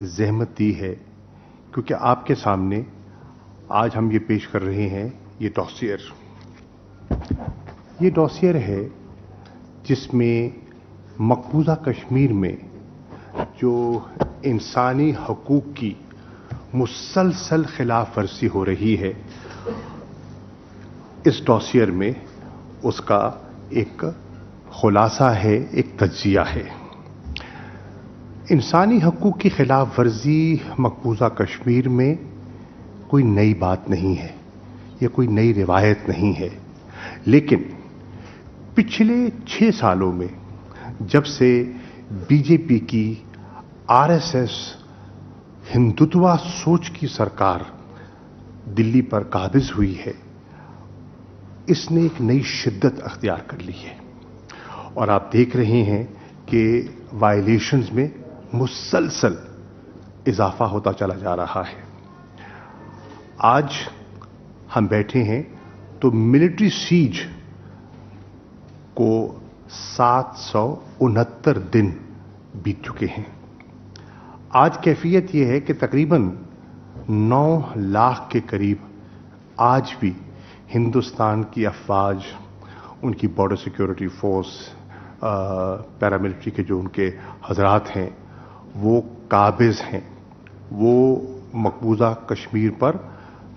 زحمت دی ہے، کیونکہ آپ کے سامنے آج ہم یہ پیش کر رہے ہیں، یہ ڈوسیئر۔ یہ ڈوسیئر ہے جس میں مقبوضہ کشمیر میں جو انسانی حقوق کی مسلسل خلاف ورزی ہو رہی ہے، اس ڈوسیئر میں اس کا ایک خلاصہ ہے، ایک تجزیہ ہے۔ انسانی حقوق کی خلاف ورزی مقبوضہ کشمیر میں کوئی نئی بات نہیں ہے یا کوئی نئی روایت نہیں ہے۔ لیکن پچھلے چھ سالوں میں جب سے بی جے پی کی آر ایس ایس ہندوتوا سوچ کی سرکار دلی پر قابض ہوئی ہے، اس نے ایک نئی شدت اختیار کر لی ہے۔ اور آپ دیکھ رہے ہیں کہ وائلیشنز میں مسلسل اضافہ ہوتا چلا جا رہا ہے۔ آج ہم بیٹھے ہیں تو ملٹری سیج کو سات سو انہتر دن بیت چکے ہیں۔ آج کیفیت یہ ہے کہ تقریباً نو لاکھ کے قریب آج بھی ہندوستان کی افواج، ان کی بارڈر سیکیورٹی فورس پیراملٹری کے جو ان کے حضرات ہیں وہ قابض ہیں، وہ مقبوضہ کشمیر پر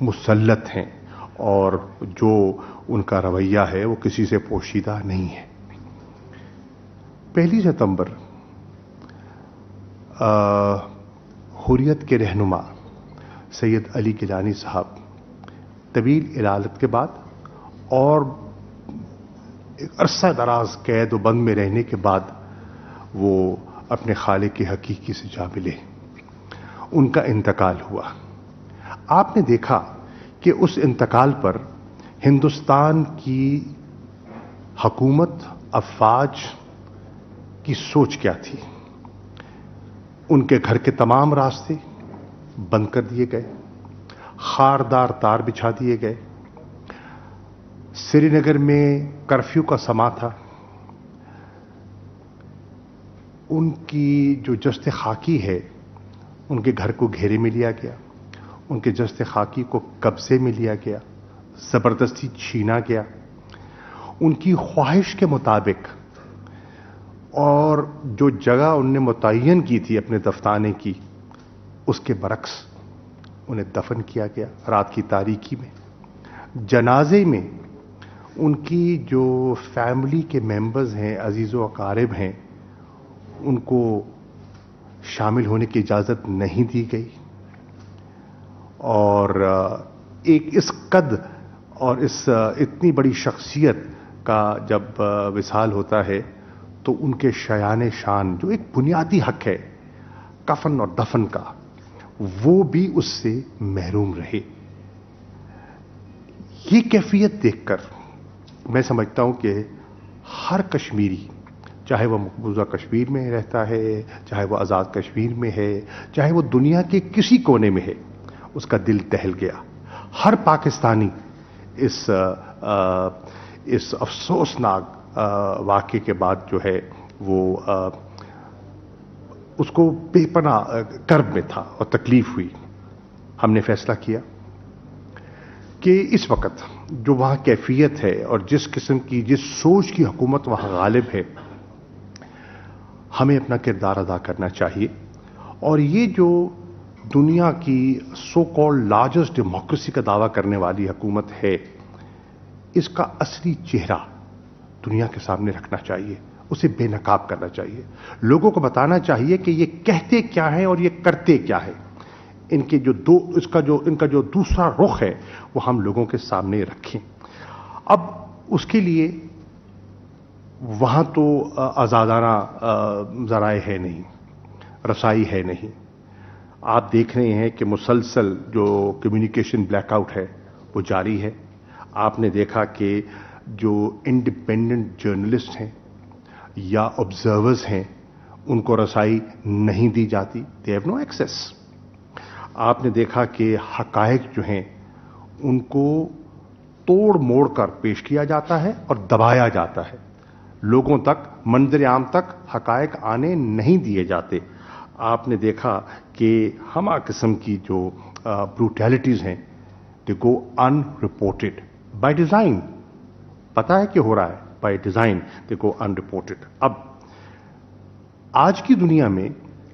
مسلط ہیں اور جو ان کا رویہ ہے وہ کسی سے پوشیدہ نہیں ہے۔ پہلی ستمبر حریت کے رہنما سید علی گیلانی صاحب، طویل علالت کے بعد اور ایک عرصہ دراز قید و بند میں رہنے کے بعد وہ اپنے خالق کی حقیقی سے جا ملے۔ ان کا انتقال ہوا۔ آپ نے دیکھا کہ اس انتقال پر ہندوستان کی حکومت افواج کی سوچ کیا تھی؟ ان کے گھر کے تمام راستے بند کر دیے گئے، خاردار تار بچھا دیے گئے۔ سری نگر میں کرفیو کا سما تھا۔ ان کی جو جست خاکی ہے، ان کے گھر کو گھیرے میں لیا گیا، ان کے جست خاکی کو قبضے میں لیا گیا، زبردستی چھینا گیا۔ ان کی خواہش کے مطابق اور جو جگہ ان نے متعین کی تھی اپنے دفتانے کی، اس کے برعکس انہیں دفن کیا گیا رات کی تاریکی میں۔ جنازے میں ان کی جو فیملی کے ممبرز ہیں، عزیز و اقارب ہیں ان کو شامل ہونے کی اجازت نہیں دی گئی اور ایک اس قد اور اس اتنی بڑی شخصیت کا جب وصال ہوتا ہے تو ان کے شیان شان جو ایک بنیادی حق ہے، کفن اور دفن کا، وہ بھی اس سے محروم رہے۔ یہ کیفیت دیکھ کر میں سمجھتا ہوں کہ ہر کشمیری چاہے وہ مقبوضہ کشمیر میں رہتا ہے، چاہے وہ آزاد کشمیر میں ہے، چاہے وہ دنیا کے کسی کونے میں ہے، اس کا دل ٹہل گیا۔ ہر پاکستانی اس اس افسوسناک واقعے کے بعد جو ہے وہ اس کو بے پناہ کرب میں تھا اور تکلیف ہوئی۔ ہم نے فیصلہ کیا کہ اس وقت جو وہاں کیفیت ہے اور جس قسم کی، جس سوچ کی حکومت وہاں غالب ہے ہمیں اپنا کردار ادا کرنا چاہیے۔ اور یہ جو دنیا کی سو کال لارجسٹ ڈیموکریسی کا دعویٰ کرنے والی حکومت ہے، اس کا اصلی چہرہ دنیا کے سامنے رکھنا چاہیے، اسے بے نقاب کرنا چاہیے۔ لوگوں کو بتانا چاہیے کہ یہ کہتے کیا ہیں اور یہ کرتے کیا ہے ان کے جو دو، اس کا جو، ان کا جو دوسرا رخ ہے، وہ ہم لوگوں کے سامنے رکھیں۔ اب اس کے لیے وہاں تو آزادانہ ذرائع ہے نہیں، رسائی ہے نہیں۔ آپ دیکھ رہے ہیں کہ مسلسل جو کمیونیکیشن بلیک آؤٹ ہے، وہ جاری ہے۔ آپ نے دیکھا کہ جو انڈیپینڈنٹ جرنلسٹ ہیں یا آبزرورز ہیں، ان کو رسائی نہیں دی جاتی۔ دے ہیو نو ایکسیس آپ نے دیکھا کہ حقائق جو ہیں، ان کو توڑ موڑ کر پیش کیا جاتا ہے اور دبایا جاتا ہے۔ لوگوں تک، منظر عام تک حقائق آنے نہیں دیے جاتے۔ آپ نے دیکھا کہ ہما قسم کی جو بروٹیلٹیز ہیں they go unreported by design پتا ہے کہ ہو رہا ہے by design they go unreported اب، آج کی دنیا میں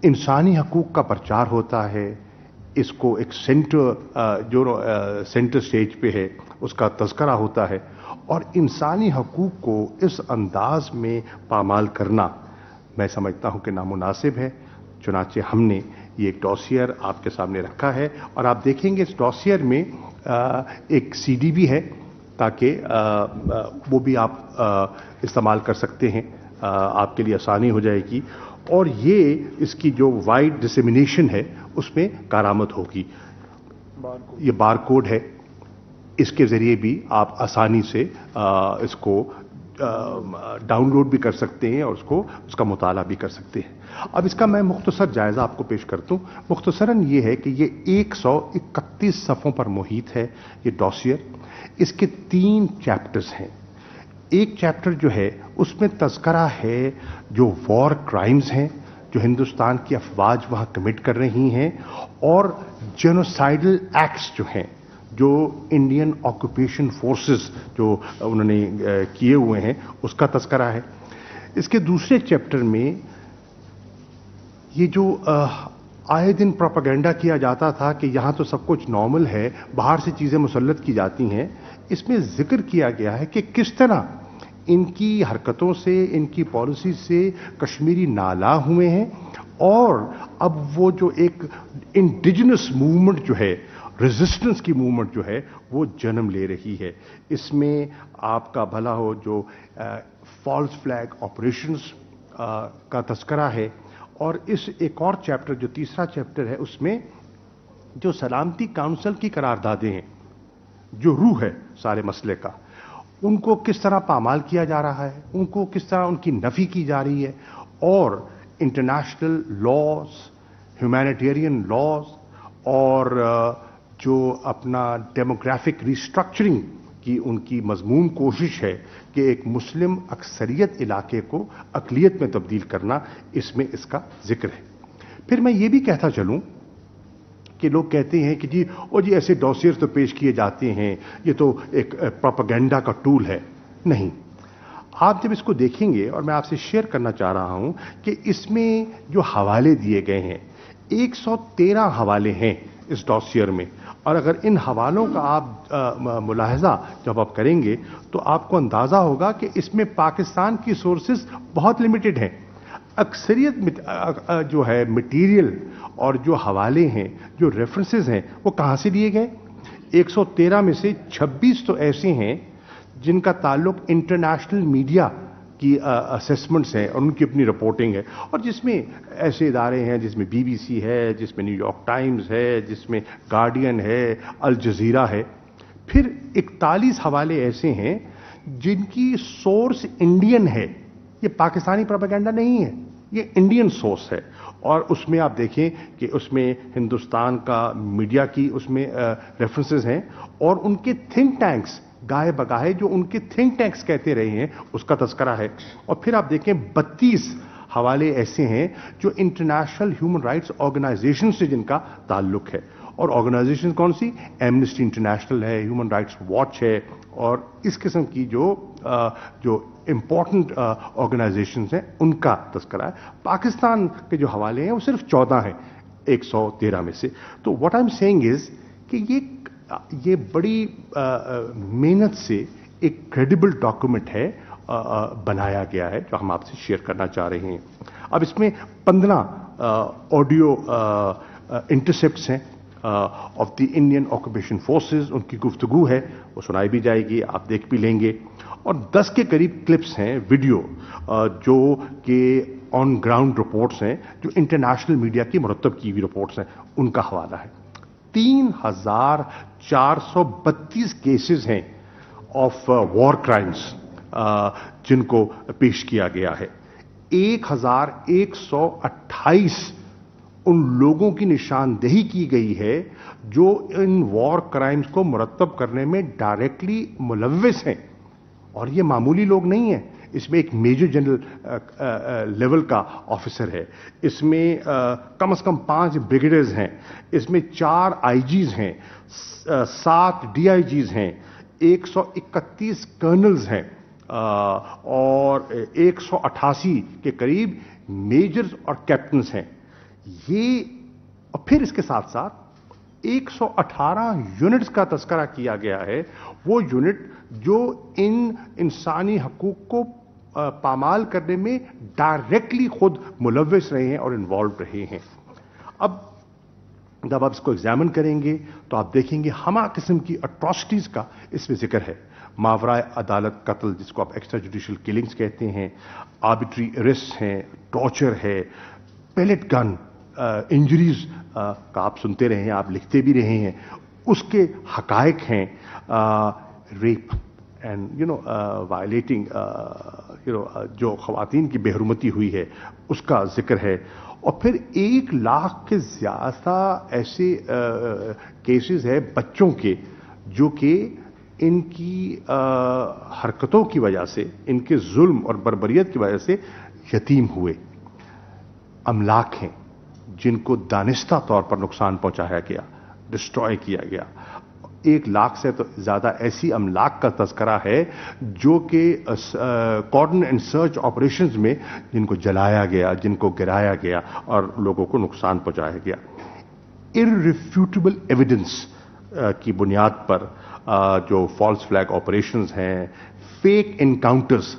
انسانی حقوق کا پرچار ہوتا ہے، اس کو ایک سینٹر جو سینٹر سٹیج پہ ہے، اس کا تذکرہ ہوتا ہے۔ اور انسانی حقوق کو اس انداز میں پامال کرنا۔ میں سمجھتا ہوں کہ نامناسب ہے، چنانچہ ہم نے یہ ایک ڈوسیئر آپ کے سامنے رکھا ہے اور آپ دیکھیں گے اس ڈوسیئر میں ایک سی ڈی بھی ہے تاکہ وہ بھی آپ استعمال کر سکتے ہیں۔ آپ کے لیے آسانی ہو جائے گی۔ اور یہ اس کی جو وائڈ ڈسمینیشن ہے، اس میں کارآمد ہوگی۔ یہ بار کوڈ ہے۔ اس کے ذریعے بھی آپ آسانی سے اس کو ڈاؤن لوڈ بھی کر سکتے ہیں اور اس کو، اس کا مطالعہ بھی کر سکتے ہیں۔ اب اس کا میں مختصر جائزہ آپ کو پیش کرتا ہوں۔ مختصراً یہ ہے کہ یہ ایک سو اکتیس صفوں پر محیط ہے، یہ ڈوسیئر اس کے تین چیپٹرز ہیں۔ ایک چیپٹر جو ہے، اس میں تذکرہ ہے جو وار کرائمز ہیں، جو ہندوستان کی افواج وہاں کمٹ کر رہی ہیں اور جینوسائڈل ایکٹس جو ہیں۔ جو انڈین آکوپیشن فورسز جو انہوں نے کیے ہوئے ہیں، اس کا تذکرہ ہے۔ اس کے دوسرے چیپٹر میں یہ جو آئے دن پروپاگینڈا کیا جاتا تھا کہ یہاں تو سب کچھ نارمل ہے، باہر سے چیزیں مسلط کی جاتی ہیں، اس میں ذکر کیا گیا ہے کہ کس طرح ان کی حرکتوں سے، ان کی پالیسی سے کشمیری نالا ہوئے ہیں اور اب وہ جو ایک انڈیجنس موومنٹ جو ہے ریزسٹنس کی موومنٹ جو ہے وہ جنم لے رہی ہے۔ اس میں آپ کا بھلا ہو جو فالس فلیگ آپریشنس کا تذکرہ ہے۔ اور اس ایک اور چیپٹر جو تیسرا چیپٹر ہے اس میں جو سلامتی کاؤنسل کی قرار دادے ہیں جو روح ہے سارے مسئلے کا ان کو کس طرح پامال کیا جا رہا ہے؟ ان کو کس طرح ان کی نفی کی جا رہی ہے؟ اور انٹرنیشنل لاز ہیومینیٹیرین لاز اور uh, جو اپنا ڈیموگرافک ریسٹرکچرنگ کی ان کی مضمون کوشش ہے کہ ایک مسلم اکثریت علاقے کو اقلیت میں تبدیل کرنا اس میں اس کا ذکر ہے۔ پھر میں یہ بھی کہتا چلوں کہ لوگ کہتے ہیں کہ جی اور جی ایسے ڈوسیر تو پیش کیے جاتے ہیں، یہ تو ایک پروپیگنڈا کا ٹول ہے۔ نہیں۔ آپ جب اس کو دیکھیں گے، اور میں آپ سے شیئر کرنا چاہ رہا ہوں کہ اس میں جو حوالے دیے گئے ہیں، ایک سو تیرہ حوالے ہیں اس ڈوسیر میں۔ اور اگر ان حوالوں کا آپ ملاحظہ جب آپ کریں گے تو آپ کو اندازہ ہوگا کہ اس میں پاکستان کی سورسز بہت لمیٹڈ ہیں۔ اکثریت جو ہے مٹیریل اور جو حوالے ہیں، جو ریفرنسز ہیں، وہ کہاں سے دیے گئے؟ ایک سو تیرہ میں سے چھبیس تو ایسے ہیں جن کا تعلق انٹرنیشنل میڈیا کی اسسمنٹس ہیں، اور ان کی اپنی رپورٹنگ ہے۔ اور جس میں ایسے ادارے ہیں جس میں بی بی سی ہے، جس میں نیو یارک ٹائمز ہے، جس میں گارڈین ہے الجزیرہ ہے۔ پھر اکتالیس حوالے ایسے ہیں جن کی سورس انڈین ہے۔ یہ پاکستانی پروپیگنڈا نہیں ہے، یہ انڈین سورس ہے۔ اور اس میں آپ دیکھیں کہ اس میں ہندوستان کا میڈیا کی اس میں ریفرنسز ہیں۔ اور ان کے تھنک ٹینکس گاہے بگاہے جو ان کے تھنک ٹینکس کہتے رہے ہیں اس کا تذکرہ ہے۔ اور پھر آپ دیکھیں بتیس حوالے ایسے ہیں جو انٹرنیشنل ہیومن رائٹس آرگنائزیشن سے جن کا تعلق ہے۔ اور آرگنائزیشن کون سی؟ ایمنسٹی انٹرنیشنل ہے ہیومن رائٹس واچ ہے۔ اور اس قسم کی جو آ, جو امپورٹنٹ آرگنائزیشن ہیں ان کا تذکرہ ہے۔ پاکستان کے جو حوالے ہیں وہ صرف چودہ ہیں ایک سو تیرہ میں سے۔ تو what I am seeing is کہ یہ یہ بڑی محنت سے ایک کریڈیبل ڈاکومنٹ ہے بنایا گیا ہے، جو ہم آپ سے شیئر کرنا چاہ رہے ہیں۔ اب اس میں پندرہ آڈیو انٹرسپٹس ہیں of the Indian occupation forces ان کی گفتگو ہے، وہ سنائی بھی جائے گی، آپ دیکھ بھی لیں گے۔ اور دس کے قریب کلپس ہیں ویڈیو جو کہ آن گراؤنڈ رپورٹس ہیں، جو انٹرنیشنل میڈیا کی مرتب کی ہوئی رپورٹس ہیں، ان کا حوالہ ہے۔ تین ہزار چار سو بتیس کیسز ہیں آف وار کرائمس جن کو پیش کیا گیا ہے۔ ایک ہزار ایک سو اٹھائیس ان لوگوں کی نشاندہی کی گئی ہے جو ان وار کرائمز کو مرتب کرنے میں ڈائریکٹلی ملوث ہیں۔ اور یہ معمولی لوگ نہیں ہیں۔ اس میں ایک میجر جنرل لیول کا آفیسر ہے۔ اس میں کم از کم پانچ بریگیڈرز ہیں۔ اس میں چار آئی جیز ہیں سات ڈی آئی جیز ہیں، ایک سو اکتیس کرنلز ہیں اور ایک سو اٹھاسی کے قریب میجرز اور کیپٹنز ہیں۔ یہ، اور پھر اس کے ساتھ ساتھ ایک سو اٹھارہ یونٹس کا تذکرہ کیا گیا ہے۔ وہ یونٹ جو ان انسانی حقوق کو پامال کرنے میں ڈائریکٹلی خود ملوث رہے ہیں اور انوالو رہے ہیں۔ اب جب آپ اس کو ایگزامن کریں گے تو آپ دیکھیں گے ہما قسم کی اٹراسٹیز کا اس میں ذکر ہے۔ ماورائے عدالت قتل جس کو آپ ایکسٹرا جوڈیشل کلنگز کہتے ہیں آربیٹری ارسٹ ہیں ٹارچر ہے پیلٹ گن انجریز کا آپ سنتے رہے ہیں، آپ لکھتے بھی رہے ہیں۔ اس کے حقائق ہیں۔ Rape and you know violating you know جو خواتین کی بحرمتی ہوئی ہے، اس کا ذکر ہے۔ اور پھر ایک لاکھ کے زیادہ ایسے کیسز ہے بچوں کے، جو کہ ان کی حرکتوں کی وجہ سے، ان کے ظلم اور بربریت کی وجہ سے یتیم ہوئے۔ املاک ہیں، جن کو دانستہ طور پر نقصان پہنچایا گیا ڈسٹروائے کیا گیا۔ ایک لاکھ سے زیادہ ایسی املاک کا تذکرہ ہے جو کہ کارڈن اینڈ سرچ آپریشنز میں جن کو جلایا گیا، جن کو گرایا گیا اور لوگوں کو نقصان پہنچایا گیا۔ ارریفیوٹیبل ایویڈنس کی بنیاد پر جو فالس فلیگ آپریشنز ہیں فیک انکاؤنٹرز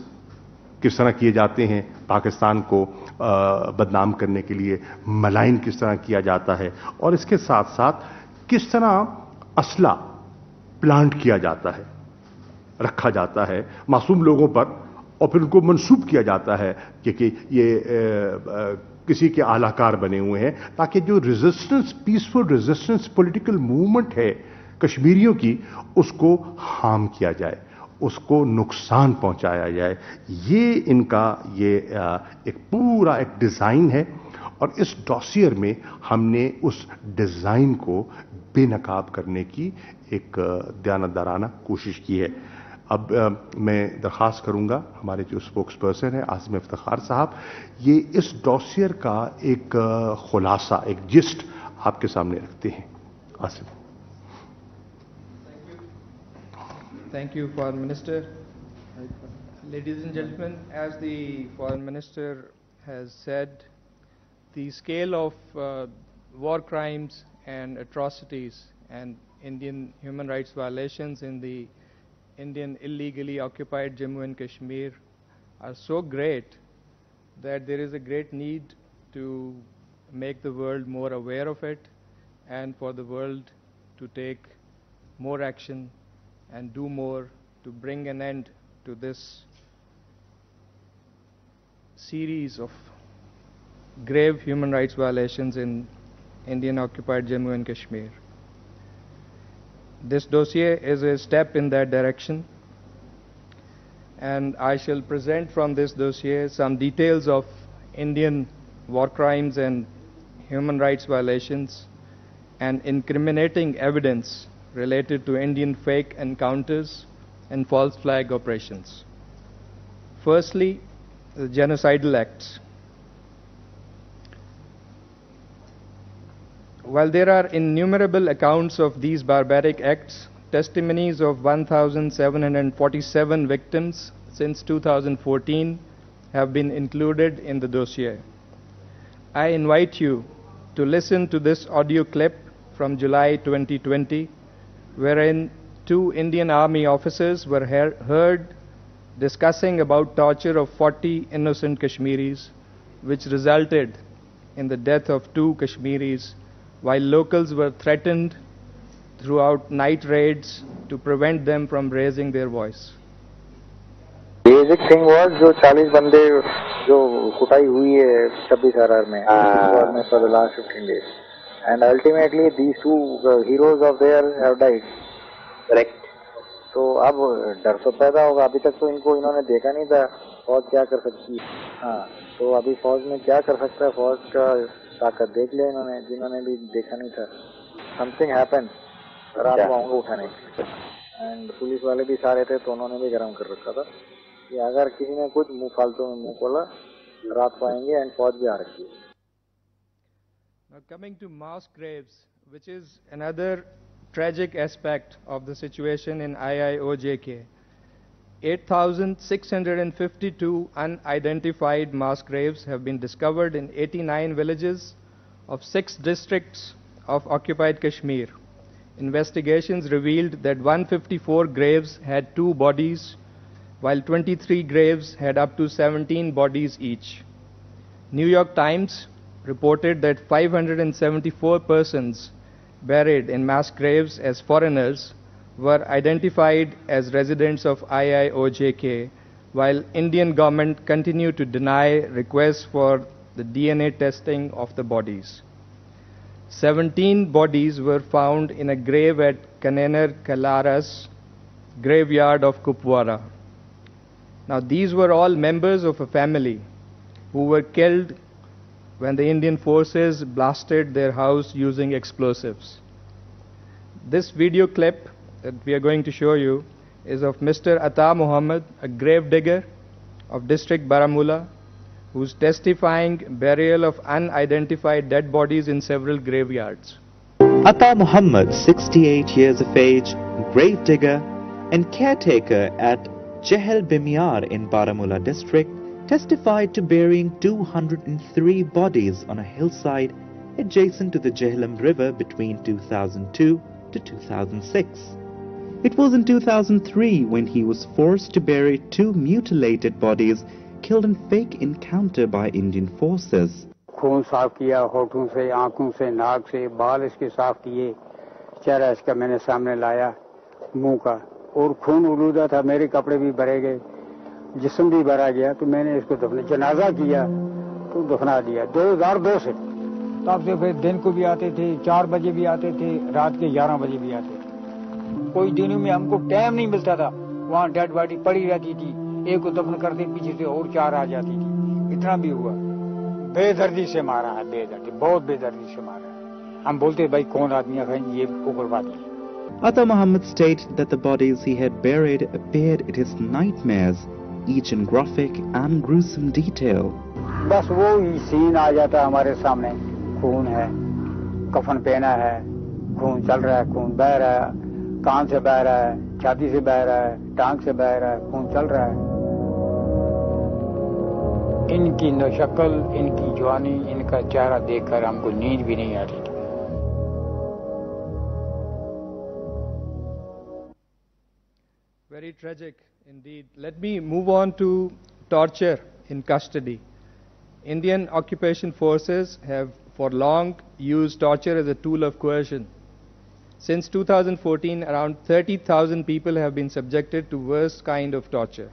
کس طرح کیے جاتے ہیں پاکستان کو بدنام کرنے کے لیے ملائن کس طرح کیا جاتا ہے، اور اس کے ساتھ ساتھ کس طرح اسلحہ پلانٹ کیا جاتا ہے، رکھا جاتا ہے، معصوم لوگوں پر، اور پھر ان کو منسوب کیا جاتا ہے کہ یہ کسی کے اعلی کار بنے ہوئے ہیں۔ تاکہ جو resistance peaceful resistance political movement ہے کشمیریوں کی، اس کو ہارم کیا جائے، اس کو نقصان پہنچایا جائے۔ یہ ان کا، یہ ایک پورا ایک ڈیزائن ہے۔ اور اس ڈاسیئر میں ہم نے اس ڈیزائن کو بے نقاب کرنے کی ایک دیانتدارانہ کوشش کی ہے۔ اب میں درخواست کروں گا، ہمارے جو اسپوکس پرسن ہیں، عاصم افتخار صاحب، یہ اس ڈوسیئر کا ایک خلاصہ، ایک جسٹ آپ کے سامنے رکھتے ہیں۔ Asim. Thank you foreign minister ladies and gentlemen as the foreign minister has said the scale of war crimes and atrocities and Indian human rights violations in the Indian illegally occupied Jammu and Kashmir are so great that there is a great need to make the world more aware of it and for the world to take more action and do more to bring an end to this series of grave human rights violations in Indian occupied Jammu and Kashmir. This dossier is a step in that direction and I shall present from this dossier some details of Indian war crimes and human rights violations and incriminating evidence related to Indian fake encounters and false flag operations. Firstly, the genocidal acts. While there are innumerable accounts of these barbaric acts, testimonies of 1,747 victims since 2014 have been included in the dossier. I invite you to listen to this audio clip from July 2020 wherein two Indian Army officers were heard discussing about torture of 40 innocent Kashmiris, which resulted in the death of two Kashmiris, while locals were threatened throughout night raids to prevent them from raising their voice. Basic thing was जो 40 बंदे जो कुटाई हुई है छब्बीस are में for the last 15 days and ultimately these two uh, heroes of theirs have died. Correct. तो अब डर तो पैदा होगा अभी तक तो इनको इन्होंने देखा नहीं था फौज क्या कर सकती है हाँ तो अभी फौज में क्या कर सकता है फौज का آ کر دیکھ لیا انہوں نے جنہوں نے بھی دیکھا نہیں تھا۔ سم تھنگ ہیپن رات کو آؤں گا اٹھانے اینڈ پولیس والے بھی سارے تھے تو انہوں نے بھی گرم کر رکھا تھا۔ کہ اگر کسی نے کچھ منہ فالتو میں منہ کھولا رات کو آئیں گے اینڈ فوج بھی آ رکھی ہے۔ Now coming to mass graves, which is another tragic aspect of the situation in IIOJK. 8,652 unidentified mass graves have been discovered in 89 villages of six districts of occupied Kashmir. Investigations revealed that 154 graves had two bodies, while 23 graves had up to 17 bodies each. New York Times reported that 574 persons buried in mass graves as foreigners were identified as residents of IIOJK, while Indian government continued to deny requests for the DNA testing of the bodies. 17 bodies were found in a grave at Kanenar Kalaras graveyard of Kupwara. Now these were all members of a family who were killed when the Indian forces blasted their house using explosives. This video clip that we are going to show you is of Mr. Ata Muhammad, a grave digger of district Baramulla, who's testifying burial of unidentified dead bodies in several graveyards. Ata Muhammad, 68 years of age, grave digger and caretaker at Chehal Bimyar in Baramulla district, testified to burying 203 bodies on a hillside adjacent to the Jhelum River between 2002 to 2006. It was in 2003 when he was forced to bury two mutilated bodies killed in fake encounter by Indian forces. खून साफ किया होठों से आंखों से नाक से बाल इसके साफ किए चेहरा इसका मैंने सामने लाया मुंह का और खून उलूदा था मेरे कपड़े भी भरे गए जिस्म भी भरा गया तो मैंने इसको दफन जनाजा किया तो दफना दिया 2002 से तब से फिर दिन को भी आते थे चार बजे भी आते थे रात के ग्यारह बजे भी आते थे کوئی دنوں میں ہم کو ٹائم نہیں ملتا تھا۔ وہاں ڈیڈ باڈی پڑی رہتی تھی۔ ایک کو دفن کرتے پیچھے سے اور چار آ جاتی تھی۔ اتنا بھی ہوا۔ بے دردی سے مارا ہے بے دردی بہت بے دردی سے مارا ہے۔ ہم بولتے بھائی کون آدمی یہ اگروادی ہے۔ Ata Muhammad stated that the bodies he had buried appeared in his nightmares, each in graphic and gruesome detail. بس وہی سین آ جاتا ہمارے سامنے۔ خون ہے کفن پہنا ہے خون چل رہا ہے خون بہ رہا ہے۔ کان سے بہ رہا ہے، چھاتی سے بہ رہا ہے، ٹانگ سے بہ رہا ہے، خون چل رہا ہے۔ ان کی نشکل، ان کی جوانی، ان کا چہرہ دیکھ کر ہم کو نیند بھی نہیں آ رہی very tragic indeed let me move on to torture in custody Indian occupation forces have for long used torture as a tool of coercion Since 2014, around 30,000 people have been subjected to worst kind of torture.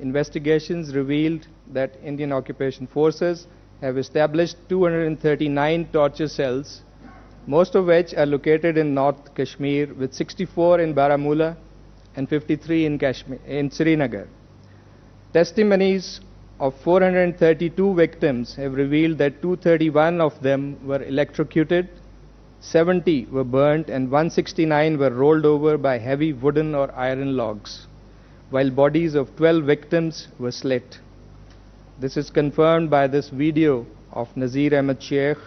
Investigations revealed that Indian occupation forces have established 239 torture cells, most of which are located in North Kashmir, with 64 in Baramulla and 53 in, Kashmir, in Srinagar. Testimonies of 432 victims have revealed that 231 of them were electrocuted, 70 were burnt and 169 were rolled over by heavy wooden or iron logs, while bodies of 12 victims were slit. This is confirmed by this video of Nazir Ahmed Sheikh,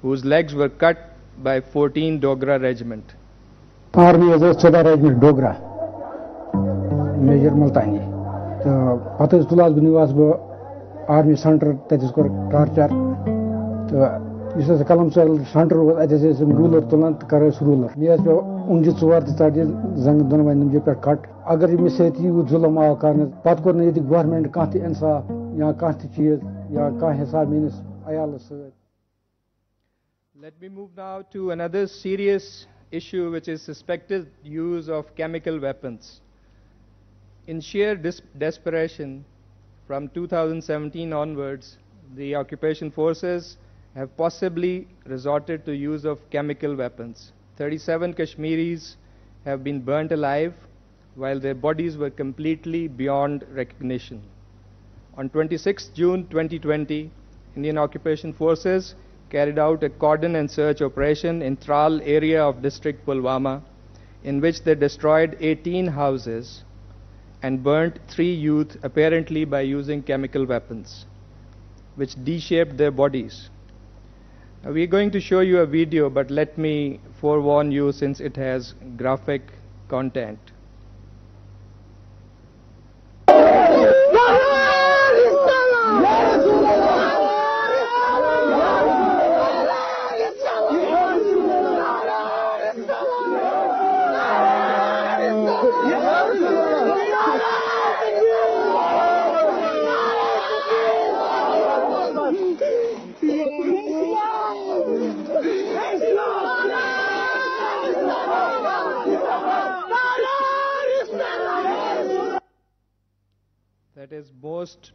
whose legs were cut by 14 Dogra regiment. Army was 14 regiment Dogra, Major Multani. The حظ تُل حظ بہٕ army center that is called تَتہِ یُس ہسا کلم سال شنٹر اوس اتہِ ہسا ٲسۍ یِم روٗلر تُلان تہٕ کران ٲسۍ روٗلر مےٚ حظ پیٚو اوٚنٛجہِ ژور تہِ ژَٹہِ زنٛگہٕ دۄنوے نِمجہِ پٮ۪ٹھ کٹ اگر ییٚمِس سۭتۍ یوٗت ظُلم آو کرنہٕ پتہٕ کوٚر نہٕ ییٚتہِ گورمینٹ کانٛہہ تہِ انصاف یا کانٛہہ تہِ چیٖز یا کانٛہہ حساب میٲنِس عیالس سۭتۍ Let me move now to another serious issue which is suspected use of chemical weapons. In sheer desperation, from 2017 onwards, the occupation forces have possibly resorted to use of chemical weapons. 37 Kashmiris have been burnt alive, while their bodies were completely beyond recognition. On 26 June 2020, Indian occupation forces carried out a cordon and search operation in Tral area of district Pulwama, in which they destroyed 18 houses and burnt three youth apparently by using chemical weapons, which de-shaped their bodies. We're going to show you a video, but let me forewarn you since it has graphic content.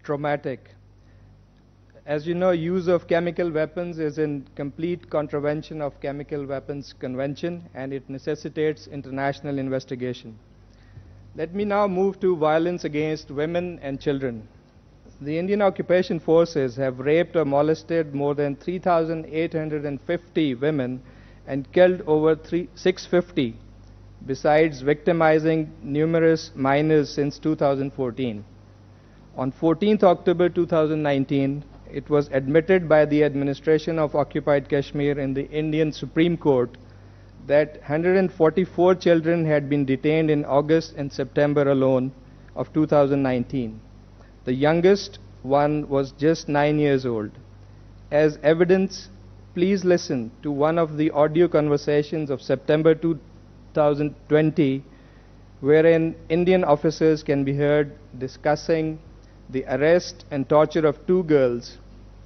Traumatic. As you know, use of chemical weapons is in complete contravention of Chemical Weapons Convention and it necessitates international investigation. Let me now move to violence against women and children. The Indian occupation forces have raped or molested more than 3,850 women and killed over 3, 650, besides victimizing numerous minors since 2014. On 14th October 2019, it was admitted by the administration of occupied Kashmir in the Indian Supreme Court that 144 children had been detained in August and September alone of 2019. The youngest one was just 9 years old. As evidence, please listen to one of the audio conversations of September 2020 wherein Indian officers can be heard discussing the arrest and torture of two girls,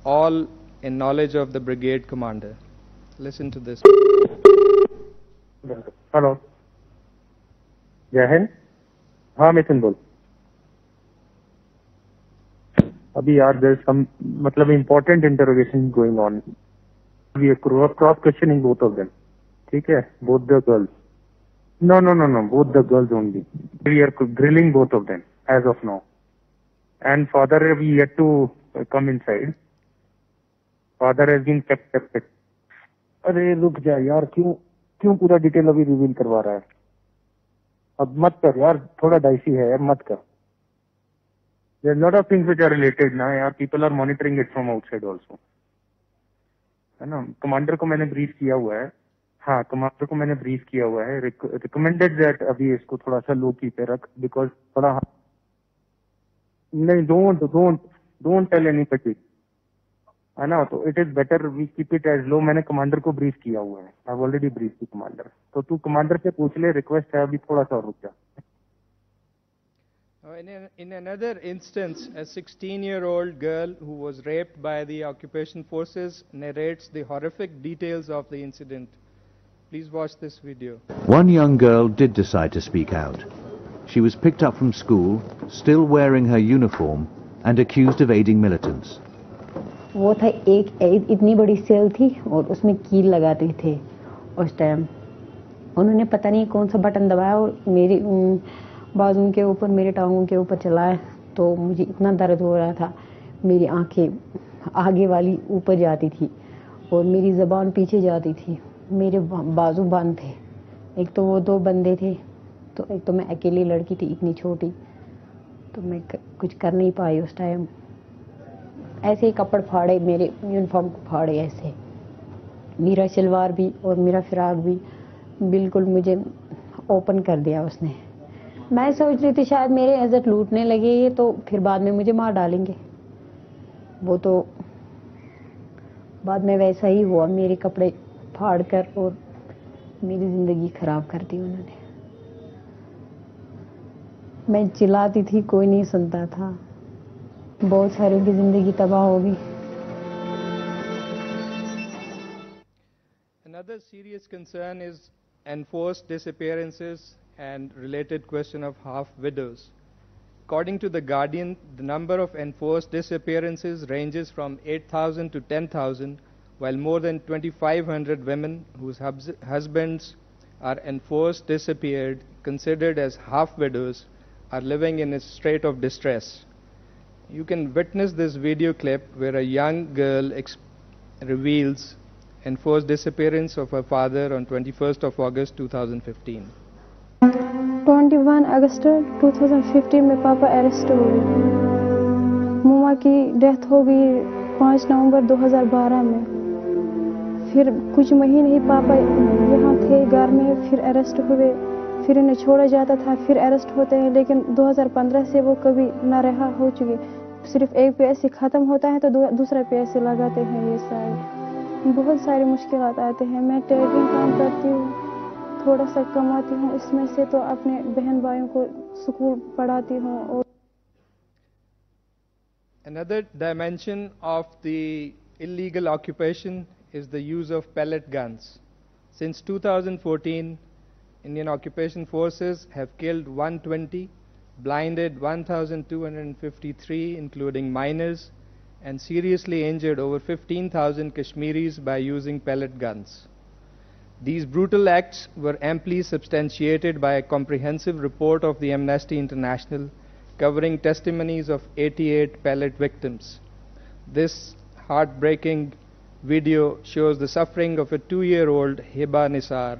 all in knowledge of the brigade commander. Listen to this. Hello जय हिंद हाँ मिथुन बोल अभी यार there some मतलब important interrogation going on we are cross questioning both of them ठीक है both the girls no no no no both the girls only we are grilling both of them as of now and father we had to uh, come inside. Father has been kept separate. ارے رک جا یار کیوں کیوں پورا detail ابھی reveal کروا رہا ہے؟ اب مت کر یار تھوڑا ڈائسی ہے مت کر۔ There are lot of things which are related na yaar people are monitoring it from outside also. ہے نا کمانڈر کو میں نے بریف کیا ہوا ہے۔ ہاں کمانڈر کو میں نے بریف کیا ہوا ہے۔ ریکمینڈیڈ دیٹ ابھی اس کو تھوڑا سا لو کی پہ رکھ بیکاز تھوڑا ہاں नहीं don't don't don't tell anybody है ना तो it is better we keep it as low मैंने कमांडर को ब्रीफ किया हुआ है आई ऑलरेडी ब्रीफ की कमांडर तो तू कमांडर से पूछ ले रिक्वेस्ट है अभी थोड़ा सा रुक जा Uh, in, a, in another instance, a 16 year old girl who was raped by the occupation forces narrates the horrific details of the incident. Please watch this video. One young girl did decide to speak out. She was picked up from school, still wearing her uniform, and accused of aiding militants. वो था एक, एक इतनी बड़ी cell थी और उसमें कील लगाते थे उस टाइम उन्होंने पता नहीं कौन सा बटन दबाया और मेरी उम, बाजू के ऊपर मेरे टांगों के ऊपर चलाया तो मुझे इतना दर्द हो रहा था मेरी आंखें आगे वाली ऊपर जाती थी और मेरी ज़बान पीछे जाती थी मेरे बा- बाजू बंद थे एक तो वो दो बंदे थे تو ایک تو میں اکیلی لڑکی تھی، اتنی چھوٹی، تو میں کچھ کر نہیں پائی اس ٹائم ایسے ہی کپڑ پھاڑے، میرے یونیفارم کو پھاڑے ایسے. میرا شلوار بھی اور میرا فراغ بھی بالکل مجھے اوپن کر دیا اس نے. میں سوچ رہی تھی شاید میرے عزت لوٹنے لگے یہ تو پھر بعد میں مجھے مار ڈالیں گے. وہ تو بعد میں ویسا ہی ہوا، میرے کپڑے پھاڑ کر اور میری زندگی خراب کر دی انہوں نے. میں چلاتی تھی، کوئی نہیں سنتا تھا۔ بہت ساروں کی زندگی تباہ ہوگی serious concern is enforced disappearance and related question of half widows according to the Guardian the number of enforced disappearance ranges from eight thousand to ten thousand well more than twenty five hundred women husbands are enforced disappeared are living in a state of distress. You can witness this video clip where a young girl ex- reveals enforced disappearance of her father on 21st of August 2015. Twenty one अगस्त 2015 में पापा arrest हो गए mama की death हो गई 5 नवंबर 2012 में फिर कुछ महीने ही पापा यहाँ थे घर में फिर अरेस्ट हुए پھر انہیں چھوڑا جاتا تھا پھر اریسٹ ہوتے ہیں لیکن دو ہزار پندرہ سے وہ کبھی نہ رہا ہو چکی۔ صرف ایک پی ایس سی ختم ہوتا ہے تو دوسرا پی ایس سی لگاتے ہیں یہ سارے بہت ساری مشکلات آتے ہیں۔ میں ٹیلرنگ کام کرتی ہوں تھوڑا سا کماتی ہوں اس میں سے تو اپنے بہن بھائیوں کو سکول پڑھاتی ہوں اور Another dimension of the illegal occupation is the use of pellet guns. Since 2014, Indian occupation forces have killed 120, blinded 1,253, including minors, and seriously injured over 15,000 Kashmiris by using pellet guns. These brutal acts were amply substantiated by a comprehensive report of the Amnesty International covering testimonies of 88 pellet victims. This heartbreaking video shows the suffering of a two-year-old Hiba Nisar,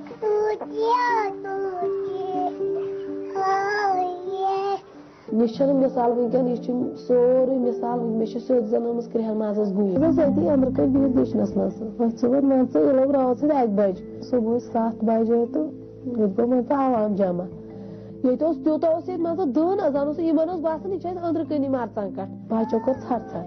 یہ چھنہٕ مِثال وٕنکٮ۪ن یہِ چھُ سورُے مِثال مےٚ چھِ سیٚود زَن آمٕژ کرٛیٚہن مازَس گوٗج بہٕ أتی أنٛدرٕ کَنۍ بِہِتھ کِچنَس منٛز وۄنۍ صُبحن مان ژٕ یہِ لوٚگ راتھ سۭتۍ اَکہِ بَجہِ صُبحٲے سَتھ بَجے تہٕ ییٚتہِ گوٚو مان ژٕ عوام جمع۔ ییٚتہِ اوس تیوٗتاہ اوس ییٚتہِ مان ژٕ دٔن زَن اوس یِمن اوس باسان یہِ چھِ اَسہِ أنٛدرٕ کَنی مَرژان بَچو کوٚر ژھَر ژھَر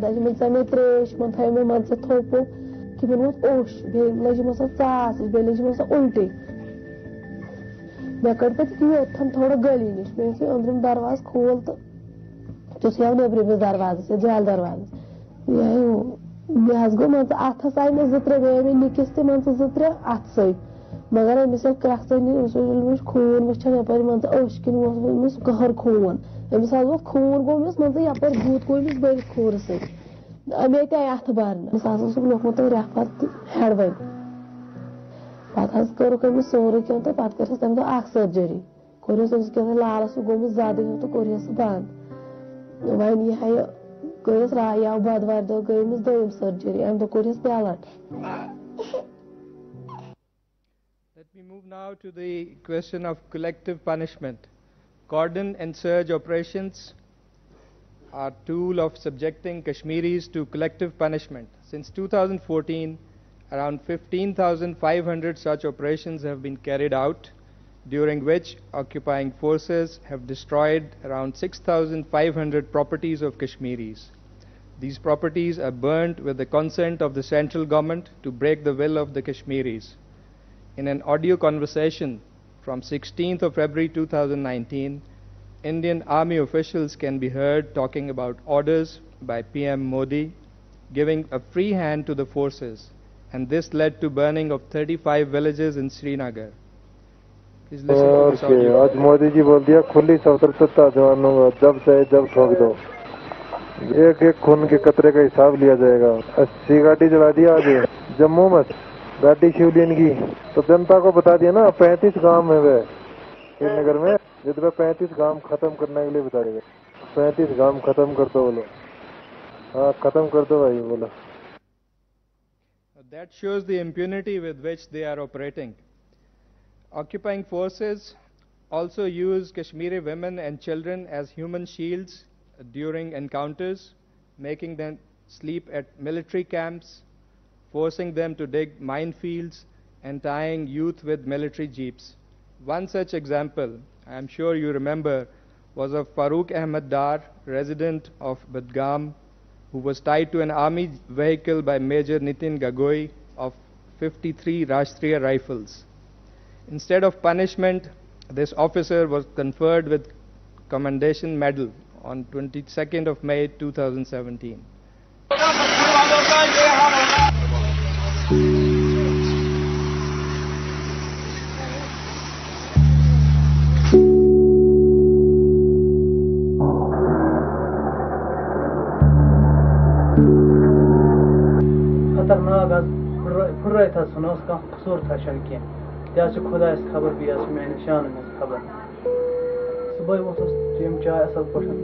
دَپہِ یِمن ژَمے ترٛیش یِمن تھٲیو مےٚ مان ژٕ تھوٚپ تِمن ووٚتھ اوٚش بیٚیہِ لٔجِم سۄ ژاس ہِش بیٚیہِ لٔجِم سۄ اُلٹی مےٚ کٔڑ پَتہٕ یوٚتتھَن تھوڑا گٔلی نِش مےٚ یُتھُے أنٛدرِم تو کھوٗل تہٕ تیُتھُے آو نیٚبرِمِس دروازَس یَتھ جالہِ دروازَس مےٚ حظ گوٚو مان ژٕ اَتھَس آے مےٚ زٕ ترٛےٚ گٔیے مےٚ نِکِس تہِ مان ژٕ زٕ ترٛےٚ اَتھٕ سۭتۍ مگر أمِس ییٚلہِ کرٛٮ۪کھ أمِس اوس خوٗن وٕچھان یَپٲرۍ مان ژٕ أچھ کِنۍ اوس أمِس قہر خوٗن أمِس حظ ووٚتھ خوٗن گوٚو أمِس مان ژٕ یَپٲرۍ بُتھ گوٚو أمِس بٔرِتھ خوٗنہٕ سۭتۍ أمے تہِ اَتھٕ بَرنہٕ أمِس حظ اوسُکھ لیوٚکھمُت ریفر تہٕ ہٮ۪ڈوٕنۍ پَتہٕ حظ کوٚرُکھ أمِس سورُے کینٛہہ تہٕ پَتہٕ کٔرہَس تَمہِ دۄہ اَکھ سٔرجٔری کوٚرہَس أمِس کیٛاہ لالَس گوٚمُت زَدٕ ہیوٚر تہٕ کوٚرہَس بنٛد وۄنۍ یہِ ہا یہِ گٔیَس راے آو بۄدوارِ دۄہ گٔے أمِس دٔیِم سٔرجٔری اَمہِ دۄہ کوٚرہَس پیلَٹ Let me move now to the question of collective punishment. Cordon and surge operations are tool of subjecting Kashmiris to collective punishment. Since 2014, around 15,500 such operations have been carried out during which occupying forces have destroyed around 6,500 properties of Kashmiris. These properties are burnt with the consent of the central government to break the will of the Kashmiris. In an audio conversation from 16th of February 2019, Indian army officials can be heard talking about orders by PM Modi giving a free hand to the forces and this led to burning of 35 villages in Srinagar. Okay आज मोदी जी बोल दिया खुली स्वतंत्रता जवानों जब से जब ठोक दो एक एक खून के कतरे का हिसाब लिया जाएगा अस्सी गाड़ी चला दिया आज जम्मू में गाड़ी शिवलियन की तो जनता को बता दिया ना पैंतीस गांव में वे श्रीनगर में جتنے پینتیس گام ختم کرنے کے لیے بتا رہے پینتیس گام ختم کر دو بولو ہاں ختم کر دو بھائی بولو that shows the impunity with which they are operating occupying forces also use Kashmiri women and children as human shields during encounters making them sleep at military camps forcing them to dig mine fields and tying youth with military jeeps one such example am sure you remember, was of Farooq Ahmed Dar, resident of Badgam, who was tied to an army vehicle by Major Nitin Gogoi of 53 Rashtriya Rifles. Instead of punishment, this officer was conferred with Commendation Medal on 22nd of May 2017. ضوٚر تھچھان کینٛہہ یہِ حظ چھِ خۄدایَس خبر بیٚیہِ حظ چھِ میٛانٮ۪ن شانَن ہٕنٛز خبر۔ صُبحٲے ووٚتھُس چیٚیم چاے اَصٕل پٲٹھۍ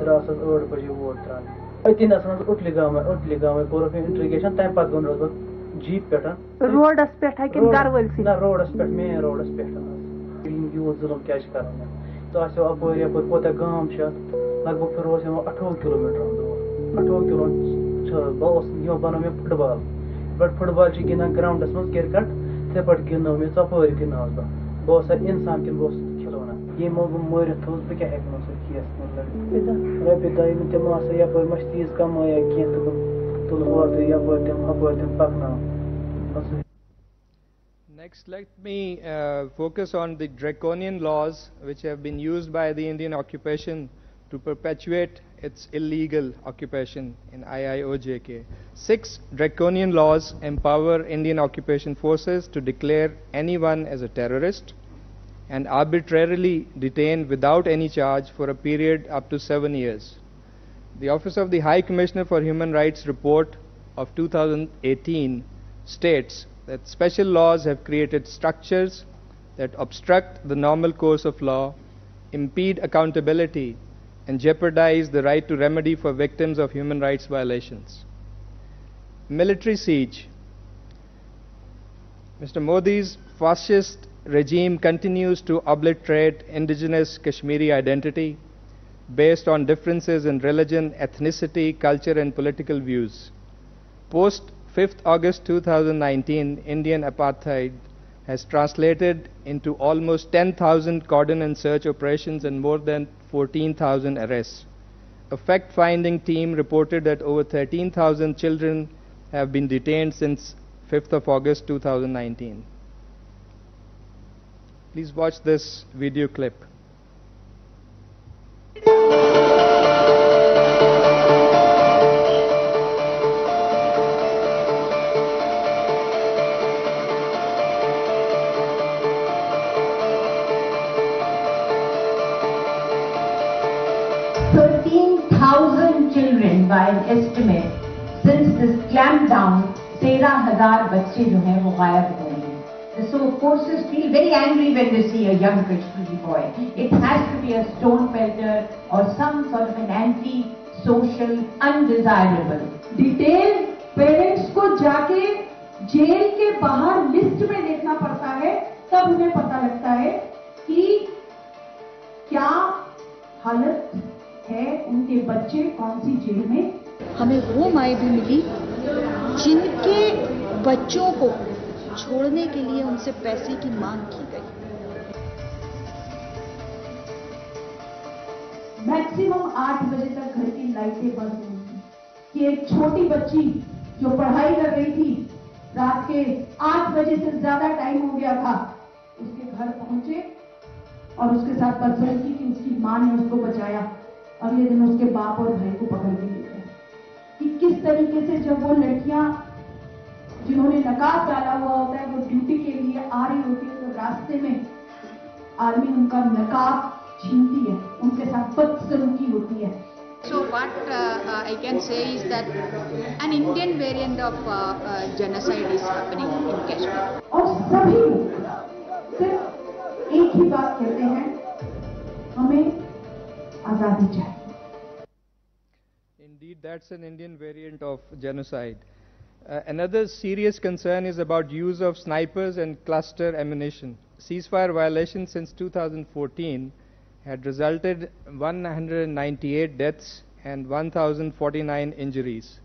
درٛاس حظ ٲٹھ بَجے ووٹ ترٛاونہِ أتی نَس حظ اوٚٹلہِ گامَے اوٚٹلہِ گامَے کوٚرُکھ مےٚ اِنٹرٛگیشَن تَمہِ پَتہٕ گوٚنَس بہٕ جیٖپ پٮ۪ٹھ روڈَس پٮ۪ٹھ نہ روڈَس پٮ۪ٹھ مین روڈَس پٮ۪ٹھ حظ یوٗت ظُلُم کیٛاہ چھِ کَران تہٕ آسیو اَپٲرۍ یَپٲرۍ کوتاہ گام چھِ اَتھ لگ بگ پھِروس یِوان اَٹھووُہ کِلوٗ میٖٹرَن دوٗر۔ اَٹھووُہ کِلوٗ چھِ بہٕ اوس یِمو بَنوو مےٚ فُٹ بال۔ گۄڈٕ فُٹ بال چھِ گِنٛدان گرٛاوُنٛڈَس منٛز کِرکَٹ یِتھَے پٲٹھۍ گِنٛدنٲو مےٚ ژۄپٲرۍ گِنٛدناوُس بہٕ بہٕ اوسا اِنسان کِنہٕ بہٕ اوسُس کھِلونا ییٚمو بہٕ مٲرِتھ تھوٚوُس بہٕ کیٛاہ ہٮ۪کہٕ نہٕ سُہ کھیٖس منٛز لٔڑِتھ رۄپیہِ دَہ یِم تِم آسہٕ یَپٲرۍ ما چھِ تیٖژ کَمٲیا کینٛہہ تہٕ بہٕ تُلہٕ اورٕ تہِ یَپٲرۍ تِم ہۄپٲرۍ تِم پَکناوان Next, let me uh, focus on the draconian laws which have been used by the Indian occupation to perpetuate its illegal occupation in IIOJK. Six draconian laws empower Indian occupation forces to declare anyone as a terrorist and arbitrarily detain without any charge for a period up to seven years. The Office of the High Commissioner for Human Rights report of 2018 states that special laws have created structures that obstruct the normal course of law, impede accountability, and jeopardize the right to remedy for victims of human rights violations. Military siege. Mr. Modi's fascist regime continues to obliterate indigenous Kashmiri identity based on differences in religion, ethnicity, culture, and political views. Post 5th August 2019, Indian apartheid has translated into almost 10,000 cordon and search operations and more than 14,000 arrests. A fact finding team reported that over 13,000 children have been detained since 5th of August 2019. Please watch this video clip. estimated by an estimate since this clamp down تیرہ ہزار بچے جو ہیں وہ غائب ہو رہے ہیں. So forces feel very angry when they see a young Kashmiri boy it has to be a stone pelter or some sort of an anti social undesirable detail parents کو جا کے جیل کے باہر لسٹ میں دیکھنا پڑتا ہے، تب انہیں پتہ لگتا ہے کہ کیا حالت ہے ان کے بچے کون سی جیل میں؟ ہمیں وہ مائیں بھی ملی جن کے بچوں کو چھوڑنے کے لیے ان سے پیسے کی مانگ کی گئی۔ میکسیمم آٹھ بجے تک گھر کی لائٹیں بند ہوئی تھی کہ ایک چھوٹی بچی جو پڑھائی کر رہی تھی رات کے آٹھ بجے سے زیادہ ٹائم ہو گیا تھا اس کے گھر پہنچے اور اس کے ساتھ بدسلکی کی کہ اس کی ماں نے اس کو بچایا۔ اگلے دن اس کے باپ اور بھائی کو پکڑ کے لے کہ کس طریقے سے جب وہ لڑکیاں جنہوں نے نقاب ڈالا ہوا ہوتا ہے وہ ڈیوٹی کے لیے آ رہی ہوتی ہے تو راستے میں آدمی ان کا نقاب چھینتی ہے ان کے ساتھ بدسلوکی ہوتی ہے So what uh, uh, I can say is that an Indian variant of uh, uh, genocide is happening in Kashmir. اور سبھی صرف ایک ہی بات کہتے ہیں ہمیں आजादी चाहिए Indeed, that's an Indian variant of genocide. Uh, another serious concern is about use of snipers and cluster ammunition. Ceasefire violations since 2014 had resulted 198 deaths and 1049 injuries.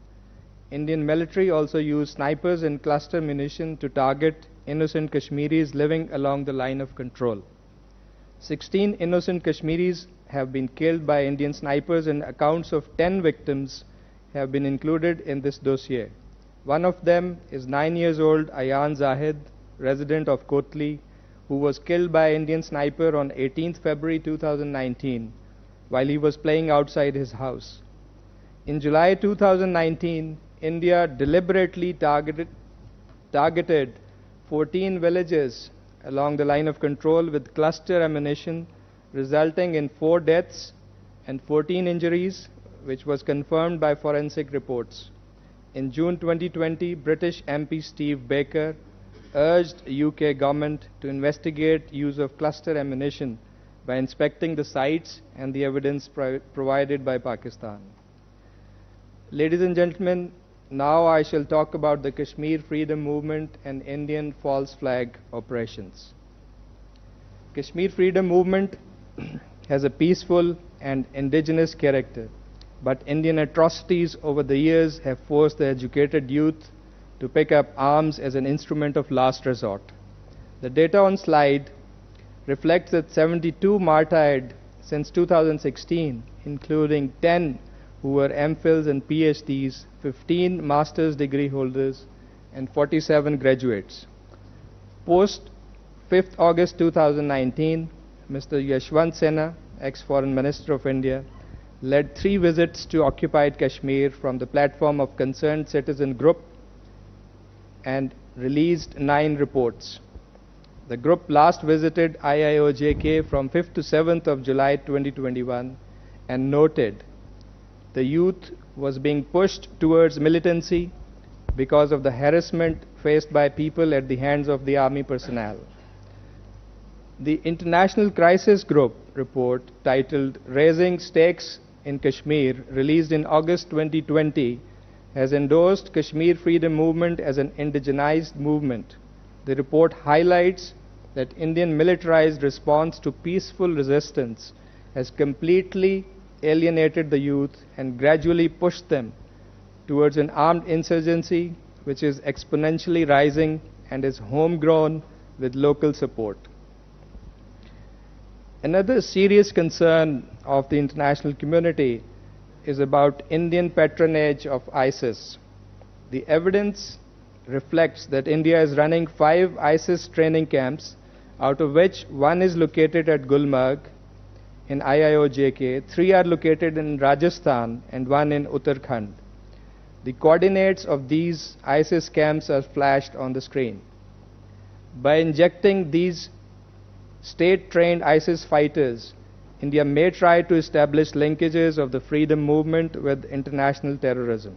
Indian military also used snipers and cluster munition to target innocent Kashmiris living along the line of control. 16 innocent Kashmiris have been killed by Indian snipers and accounts of 10 victims have been included in this dossier. One of them is 9 years old Ayan Zahid, resident of Kotli, who was killed by Indian sniper on 18th February 2019 while he was playing outside his house. In July 2019, India deliberately targeted, targeted 14 villages along the line of control with cluster ammunition resulting in four deaths and 14 injuries, which was confirmed by forensic reports. in June 2020, British MP Steve Baker urged UK government to investigate use of cluster ammunition by inspecting the sites and the evidence pro provided by Pakistan. Ladies and gentlemen, now I shall talk about the Kashmir Freedom Movement and Indian false flag operations. Kashmir Freedom Movement has a peaceful and indigenous character, but Indian atrocities over the years have forced the educated youth to pick up arms as an instrument of last resort. The data on slide reflects that 72 martyred since 2016, including 10 who were MPhils and PhDs, 15 master's degree holders, and 47 graduates. Post 5th August 2019, Mr. Yashwant Sinha, ex-Foreign Minister of India, led three visits to occupied Kashmir from the platform of Concerned Citizen Group and released nine reports. The group last visited IIOJK from 5th to 7th of July 2021 and noted the youth was being pushed towards militancy because of the harassment faced by people at the hands of the army personnel. The International Crisis Group report titled Raising Stakes in Kashmir, released in August 2020, has endorsed Kashmir Freedom Movement as an indigenized movement. The report highlights that Indian militarized response to peaceful resistance has completely alienated the youth and gradually pushed them towards an armed insurgency which is exponentially rising and is homegrown with local support. Another serious concern of the international community is about Indian patronage of ISIS. The evidence reflects that India is running five ISIS training camps, out of which one is located at Gulmarg in IIOJK, three are located in Rajasthan, and one in Uttarakhand. The coordinates of these ISIS camps are flashed on the screen. By injecting these state trained ISIS fighters, India may try to establish linkages of the freedom movement with international terrorism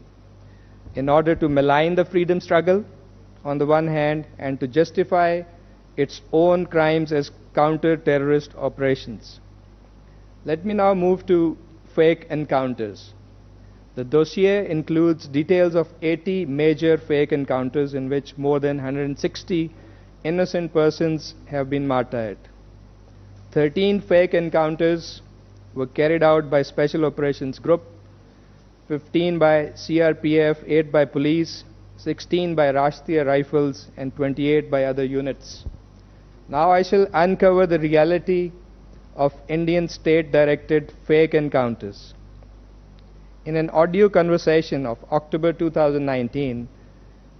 in order to malign the freedom struggle on the one hand and to justify its own crimes as counter terrorist operations. Let me now move to fake encounters. The dossier includes details of 80 major fake encounters in which more than 160 innocent persons have been martyred. 13 fake encounters were carried out by Special Operations Group, 15 by CRPF, 8 by police, 16 by Rashtriya Rifles, and 28 by other units. Now I shall uncover the reality of Indian state directed fake encounters. In an audio conversation of October 2019,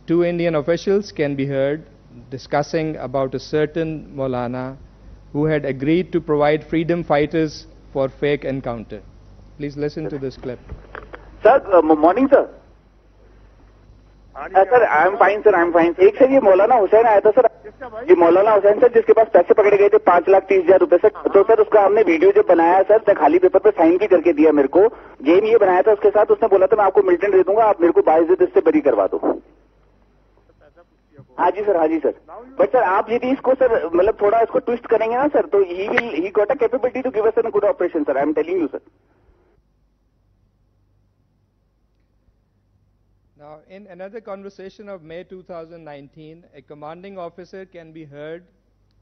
two Indian officials can be heard discussing about a certain Maulana who had agreed to provide freedom fighters for fake encounter. Please listen to this clip. Sir, uh, morning, sir. Sir I am fine sir I am fine ایک sir یہ مولانا حسین آیا تھا سر یہ مولانا حسین سر جس کے پاس پیسے پکڑے گئے تھے پانچ لاکھ تیس ہزار روپے سر تو سر اس کا ہم نے ویڈیو جب بنایا سر میں خالی پیپر پہ سائن بھی کر کے دیا میرے کو جیم یہ بنایا تھا اس کے ساتھ اس نے بولا تھا میں آپ کو ملٹن دے دوں گا آپ میرے کو باعث سے بری کروا دو ہاں جی سر ہاں جی سر بٹ سر آپ یہ اس کو سر مطلب تھوڑا اس کو ٹوسٹ کریں گے نا سر تو he will he got a capability to give sir good operation sir I am telling you sir Now, in another conversation of May 2019, a commanding officer can be heard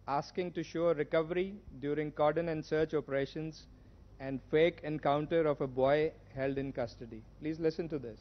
asking to show recovery during cordon and search operations and fake encounter of a boy held in custody. Please listen to this.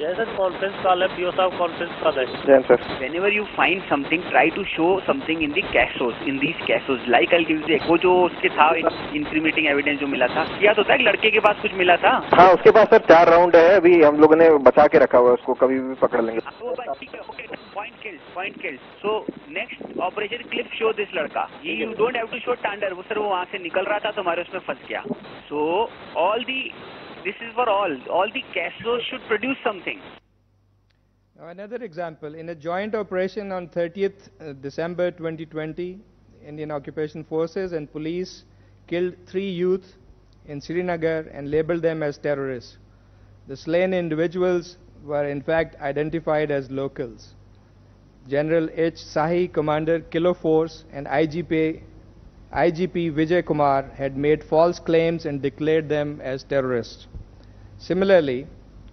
Yes, sir. Conference call है PO साहब conference call है. Yes, sir. Whenever you find something, try to show something in the casos, in these casos. Like I'll give you the वो जो उसके था incriminating evidence जो मिला था याद होता है लड़के के पास कुछ मिला था हाँ उसके पास सर चार राउंड है अभी हम लोगों ने बचा के रखा हुआ है उसको कभी भी पकड़ लेंगे वो बस ठीक है okay point killed point killed so next operation clip show this लड़का ये you don't have to show टांडर वो सर वो वहां से निकल रहा था तो हमारे उसमें फंस गया so all the this is for all. All the casos should produce something. Now another example, in a joint operation on 30th uh, December 2020, Indian Occupation Forces and police killed three youth in Srinagar and labeled them as terrorists. The slain individuals were in fact identified as locals. General H. Sahi, Commander Kilo Force, and IGP, IGP Vijay Kumar had made false claims and declared them as terrorists. Similarly,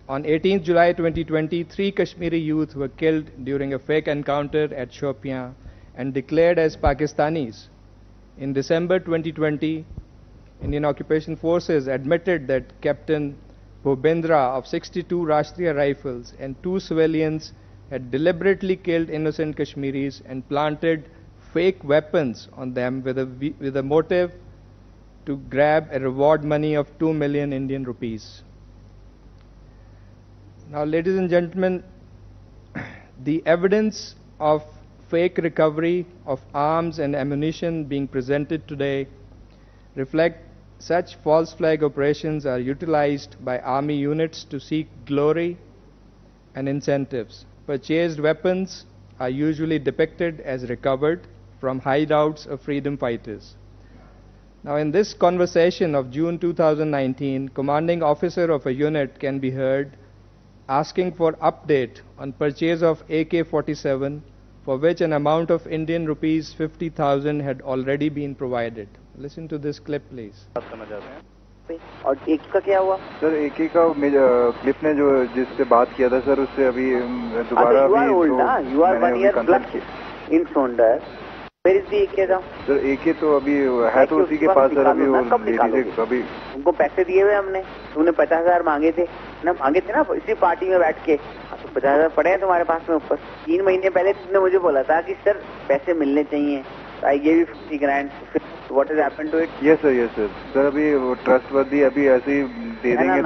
on 18 July 2020, three Kashmiri youth were killed during a fake encounter at Shopian and declared as Pakistanis. In December 2020, Indian occupation forces admitted that Captain Bhupendra of 62 Rashtriya Rifles and two civilians had deliberately killed innocent Kashmiris and planted fake weapons on them with a, with a motive to grab a reward money of 2 million Indian rupees. Now, ladies and gentlemen, the evidence of fake recovery of arms and ammunition being presented today reflect such false flag operations are utilized by army units to seek glory and incentives. Purchased weapons are usually depicted as recovered from hideouts of freedom fighters. Now, in this conversation of June 2019, commanding officer of a unit can be heard asking for update on purchase of AK-47 for which an amount of Indian rupees 50,000 had already been provided. Listen to this clip please. और एक का क्या हुआ sir एक ही का clip ने जो जिससे बात किया था सर उससे अभी दोबारा यू आर ओल्ड ना you are one year plus इन सोंडर ایک ہے تو ابھی ہے تو اسی کے پاس ابھی ان کو پیسے دیے ہوئے ہم نے۔ تم نے پچاس ہزار مانگے تھے۔ نا مانگے تھے نا اسی پارٹی میں بیٹھ کے۔ پچاس ہزار پڑے ہیں تمہارے پاس میں اوپر۔ تین مہینے پہلے تم نے مجھے بولا تھا کہ سر پیسے ملنے چاہیے۔ I give fifty grand what is happen to it yes sir yes sir sir ابھی ٹرسٹ وردی ابھی ایسے ہی دے دیں گے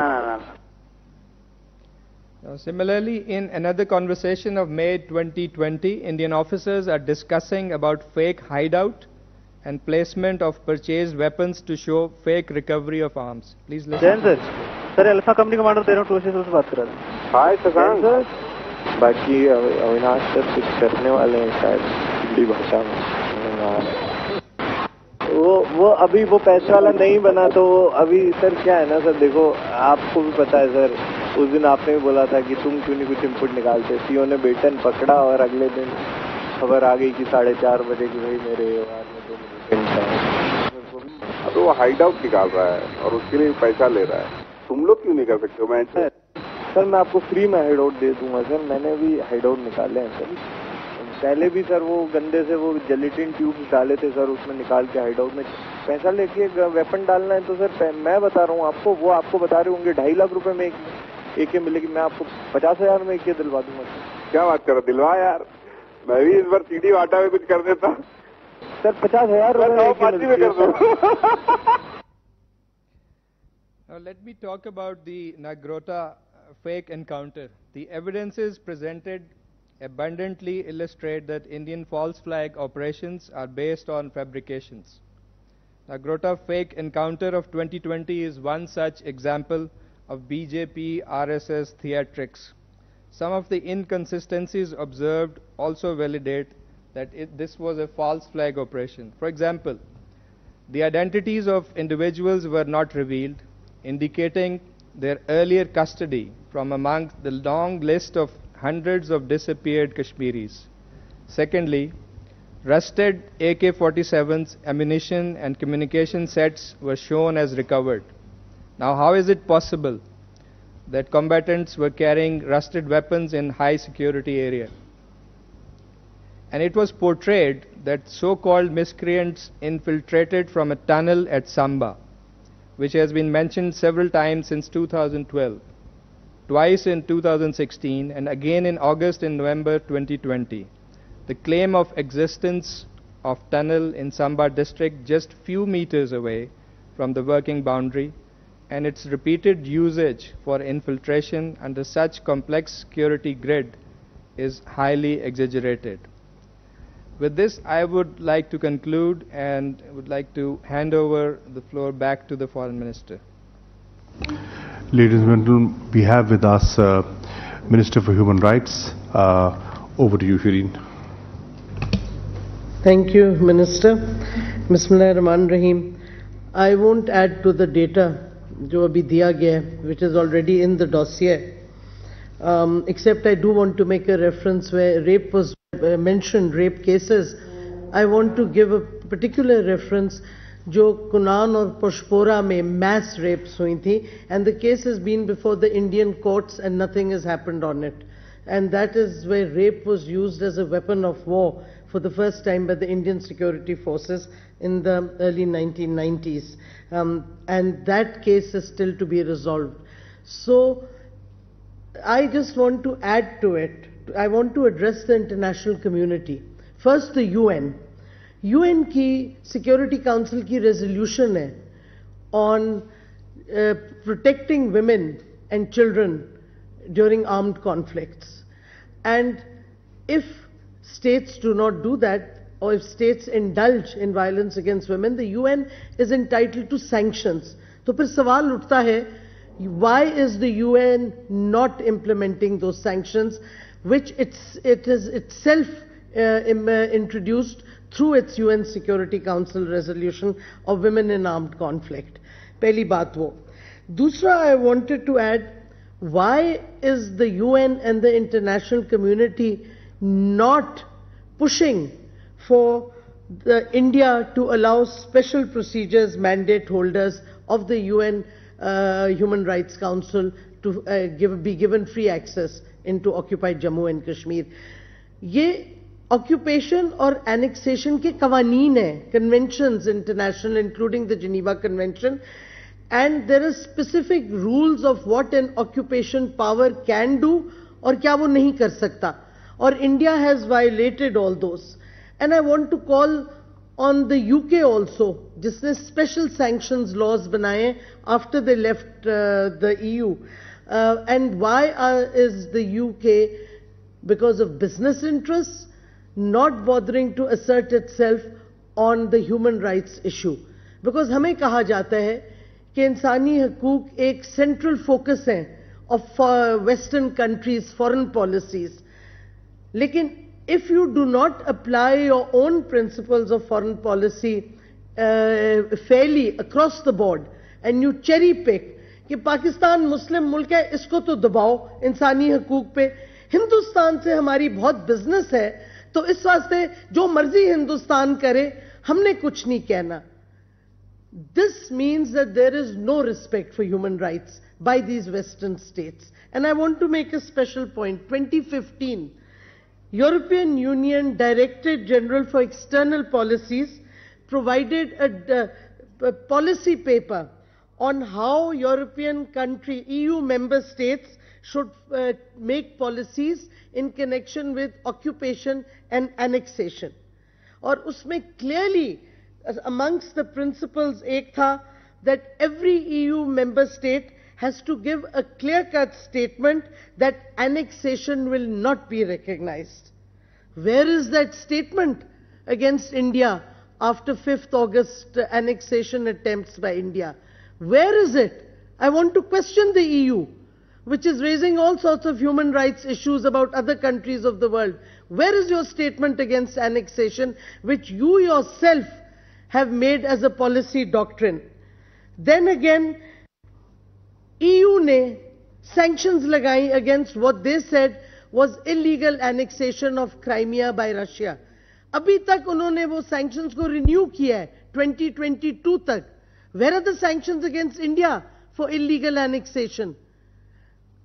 Now, similarly, in another conversation of May 2020, Indian officers are discussing about fake hideout and placement of purchased weapons to show fake recovery of arms. Please listen. Sir sir alpha company commander तेरह to से बात कर रहा था hi sir बाकी Avinash sir कुछ करने वाले हैं शायद हिंदी भाषा में वो वो अभी वो पैसे वाला नहीं बना तो अभी सर क्या है ना सर देखो आपको भी पता है सर اس دن آپ نے بھی بولا تھا کہ تم کیوں نہیں کچھ انپٹ نکالتے؟ سی او نے بیٹن پکڑا اور اگلے دن خبر آ گئی کہ ساڑھے چار بجے کی بھائی میرے دو تو وہ ہائڈ آؤٹ نکال رہا ہے اور اس کے لیے پیسہ لے رہا ہے۔ تم لوگ کیوں نہیں کر سکتے ہو؟ میں سر میں آپ کو فری میں ہیڈ آؤٹ دے دوں گا سر۔ میں نے بھی ہیڈ آؤٹ نکالے ہیں سر۔ پہلے بھی سر وہ گندے سے وہ جلیٹن ٹیوب ڈالے تھے سر اس میں نکال کے ہائڈ آؤٹ میں پیسہ لے کے ویپن ڈالنا ہے تو سر میں بتا رہا ہوں آپ کو وہ آپ کو بتا رہے ہوں گے ڈھائی لاکھ روپے میں ایک ایک ملے گی میں آپ کو پچاس ہزار میں ایک دلوا دوں گا۔ کیا بات کر رہا دلوا یار۔ میں بھی اس بار سیڑھی واٹا میں کچھ کر دیتا۔ سر پچاس ہزار let me talk about the Nagrota fake encounter the evidence presented abundantly illustrate that Indian false flag operations are based on fabrications Nagrota fake encounter of twenty twenty is one such example of BJP RSS theatrics. Some of the inconsistencies observed also validate that it, this was a false flag operation. For example, the identities of individuals were not revealed, indicating their earlier custody from among the long list of hundreds of disappeared Kashmiris. Secondly, rusted AK-47s, ammunition and communication sets were shown as recovered. Now, how is it possible that combatants were carrying rusted weapons in high security area? And it was portrayed that so-called miscreants infiltrated from a tunnel at Samba, which has been mentioned several times since 2012 twice in 2016 and again in August and November 2020. The claim of existence of tunnel in Samba district just few meters away from the working boundary and its repeated usage for infiltration under such complex security grid is highly exaggerated. With this, I would like to conclude and would like to hand over the floor back to the Foreign Minister. Ladies and gentlemen, we have with us uh, Minister for Human Rights. Uh, over to you, Shireen. Thank you, Minister. Bismillah Rahman Rahim. I won't add to the data जो अभी दिया गया है which is already in the dossier um, except I do want to make a reference where rape was uh, mentioned rape cases I want to give a particular reference जो कुनान और पुष्पोरा में mass rapes हुई थी and the case has been before the Indian courts and nothing has happened on it and that is where rape was used as a weapon of war for the first time by the Indian security forces in the early 1990s. Um, and that case is still to be resolved. So I just want to add to it. I want to address the international community. First, the UN. UN की Security Council की resolution है on uh, protecting women and children during armed conflicts. And if states do not do that, or if states indulge in violence against women, the UN is entitled to sanctions. तो फिर सवाल उठता है why is the UN not implementing those sanctions which it's, it is itself uh, im, uh, introduced through its UN Security Council resolution of women in armed conflict. पहली बात वो दूसरा I wanted to add why is the UN and the international community not pushing for the India to allow special procedures mandate holders of the UN uh, Human Rights Council to uh, give, be given free access into occupied Jammu and Kashmir. ये occupation और annexation के कवानीन है conventions international including the Geneva convention and there are specific rules of what an occupation power can do और क्या वो नहीं कर सकता और India has violated all those and I want to call on the UK also, जिसने special sanctions laws बनाए after they left uh, the EU. Uh, and why are, is the UK, because of business interests, not bothering to assert itself on the human rights issue? Because हमें कहा जाता है कि इंसानी हकूक एक central focus है of uh, Western countries' foreign policies. लेकिन if you do not apply your own principles of foreign policy uh, fairly across the board and you cherry pick कि पाकिस्तान मुस्लिम मुल्क है इसको तो दबाओ इंसानी हकूक पे हिंदुस्तान से हमारी बहुत बिजनेस है तो इस वास्ते जो मर्जी हिंदुस्तान करे हमने कुछ नहीं कहना this means that there is no respect for human rights by these western states and i want to make a special point 2015 European Union Directorate General for External Policies provided a, a, policy paper on how European country, EU member states should uh, make policies in connection with occupation and annexation. और उसमें clearly amongst the principles एक था that every EU member state has to give a clear-cut statement that annexation will not be recognized. Where is that statement against India after 5th August annexation attempts by India? Where is it? I want to question the EU, which is raising all sorts of human rights issues about other countries of the world. Where is your statement against annexation, which you yourself have made as a policy doctrine? Then again, EU ने sanctions लगाई against what they said was illegal annexation of Crimea by Russia. अभी तक उन्होंने वो sanctions को renew किया है 2022 तक. Where are the sanctions against India for illegal annexation?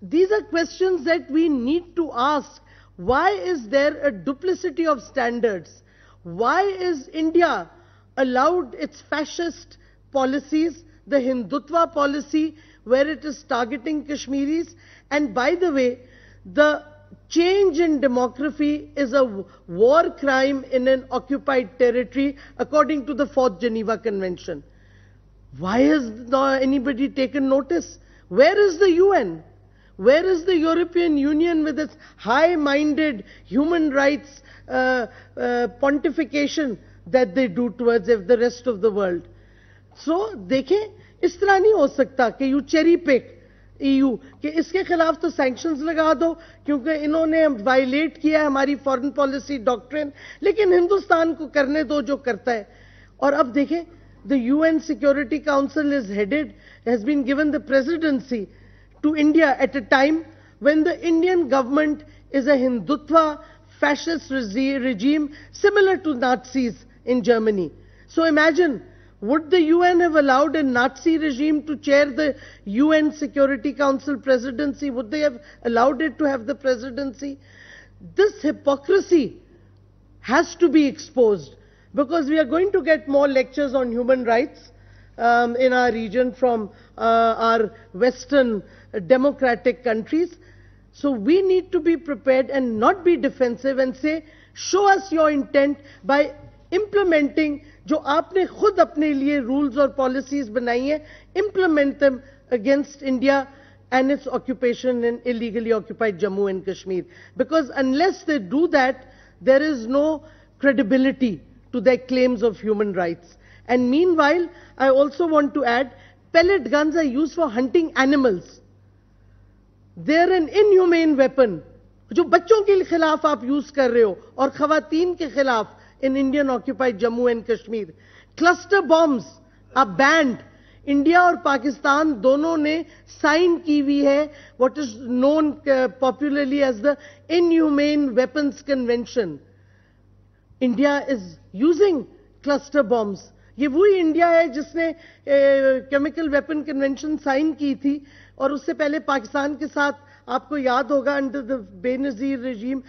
These are questions that we need to ask. Why is there a duplicity of standards? Why is India allowed its fascist policies, the Hindutva policy, where it is targeting Kashmiris? And by the way, the change in demography is a war crime in an occupied territory according to the Fourth Geneva Convention. Why has anybody taken notice? Where is the UN? Where is the European Union with its high-minded human rights uh, uh, pontification that they do towards the rest of the world? So, देखें اس طرح نہیں ہو سکتا کہ you cherry pick E U کہ اس کے خلاف تو سینکشنز لگا دو، کیونکہ انہوں نے وائلیٹ کیا ہے ہماری فورن پالیسی ڈاکٹرن لیکن ہندوستان کو کرنے دو جو کرتا ہے۔ اور اب دیکھیں the U N security council is headed has been given presidency to to India at a time when the Indian government is a fascist regime similar to Nazis in Germany. So imagine would the UN have allowed a Nazi regime to chair the UN Security Council presidency? Would they have allowed it to have the presidency? This hypocrisy has to be exposed because we are going to get more lectures on human rights um, in our region from uh, our Western democratic countries. So we need to be prepared and not be defensive and say, show us your intent by implementing जो आपने खुद अपने लिए rules और policies बनाई हैं, implement them against India and its occupation in illegally occupied Jammu and Kashmir. Because unless they do that, there is no credibility to their claims of human rights. And meanwhile, I also want to add, pellet guns are used for hunting animals. They're an inhumane weapon. जो बच्चों के खिलाफ आप use कर रहे हो और खवातीन के खिलाफ in Indian occupied Jammu and Kashmir. Cluster bombs are banned. India اور پاکستان دونوں نے سائن کی ہوئی ہے what is known popularly as the inhumane weapons convention India is using cluster bombs یہ وہی انڈیا ہے جس نے کیمیکل ویپن کنونشن سائن کی تھی اور اس سے پہلے پاکستان کے ساتھ آپ کو یاد ہوگا under the Benazir regime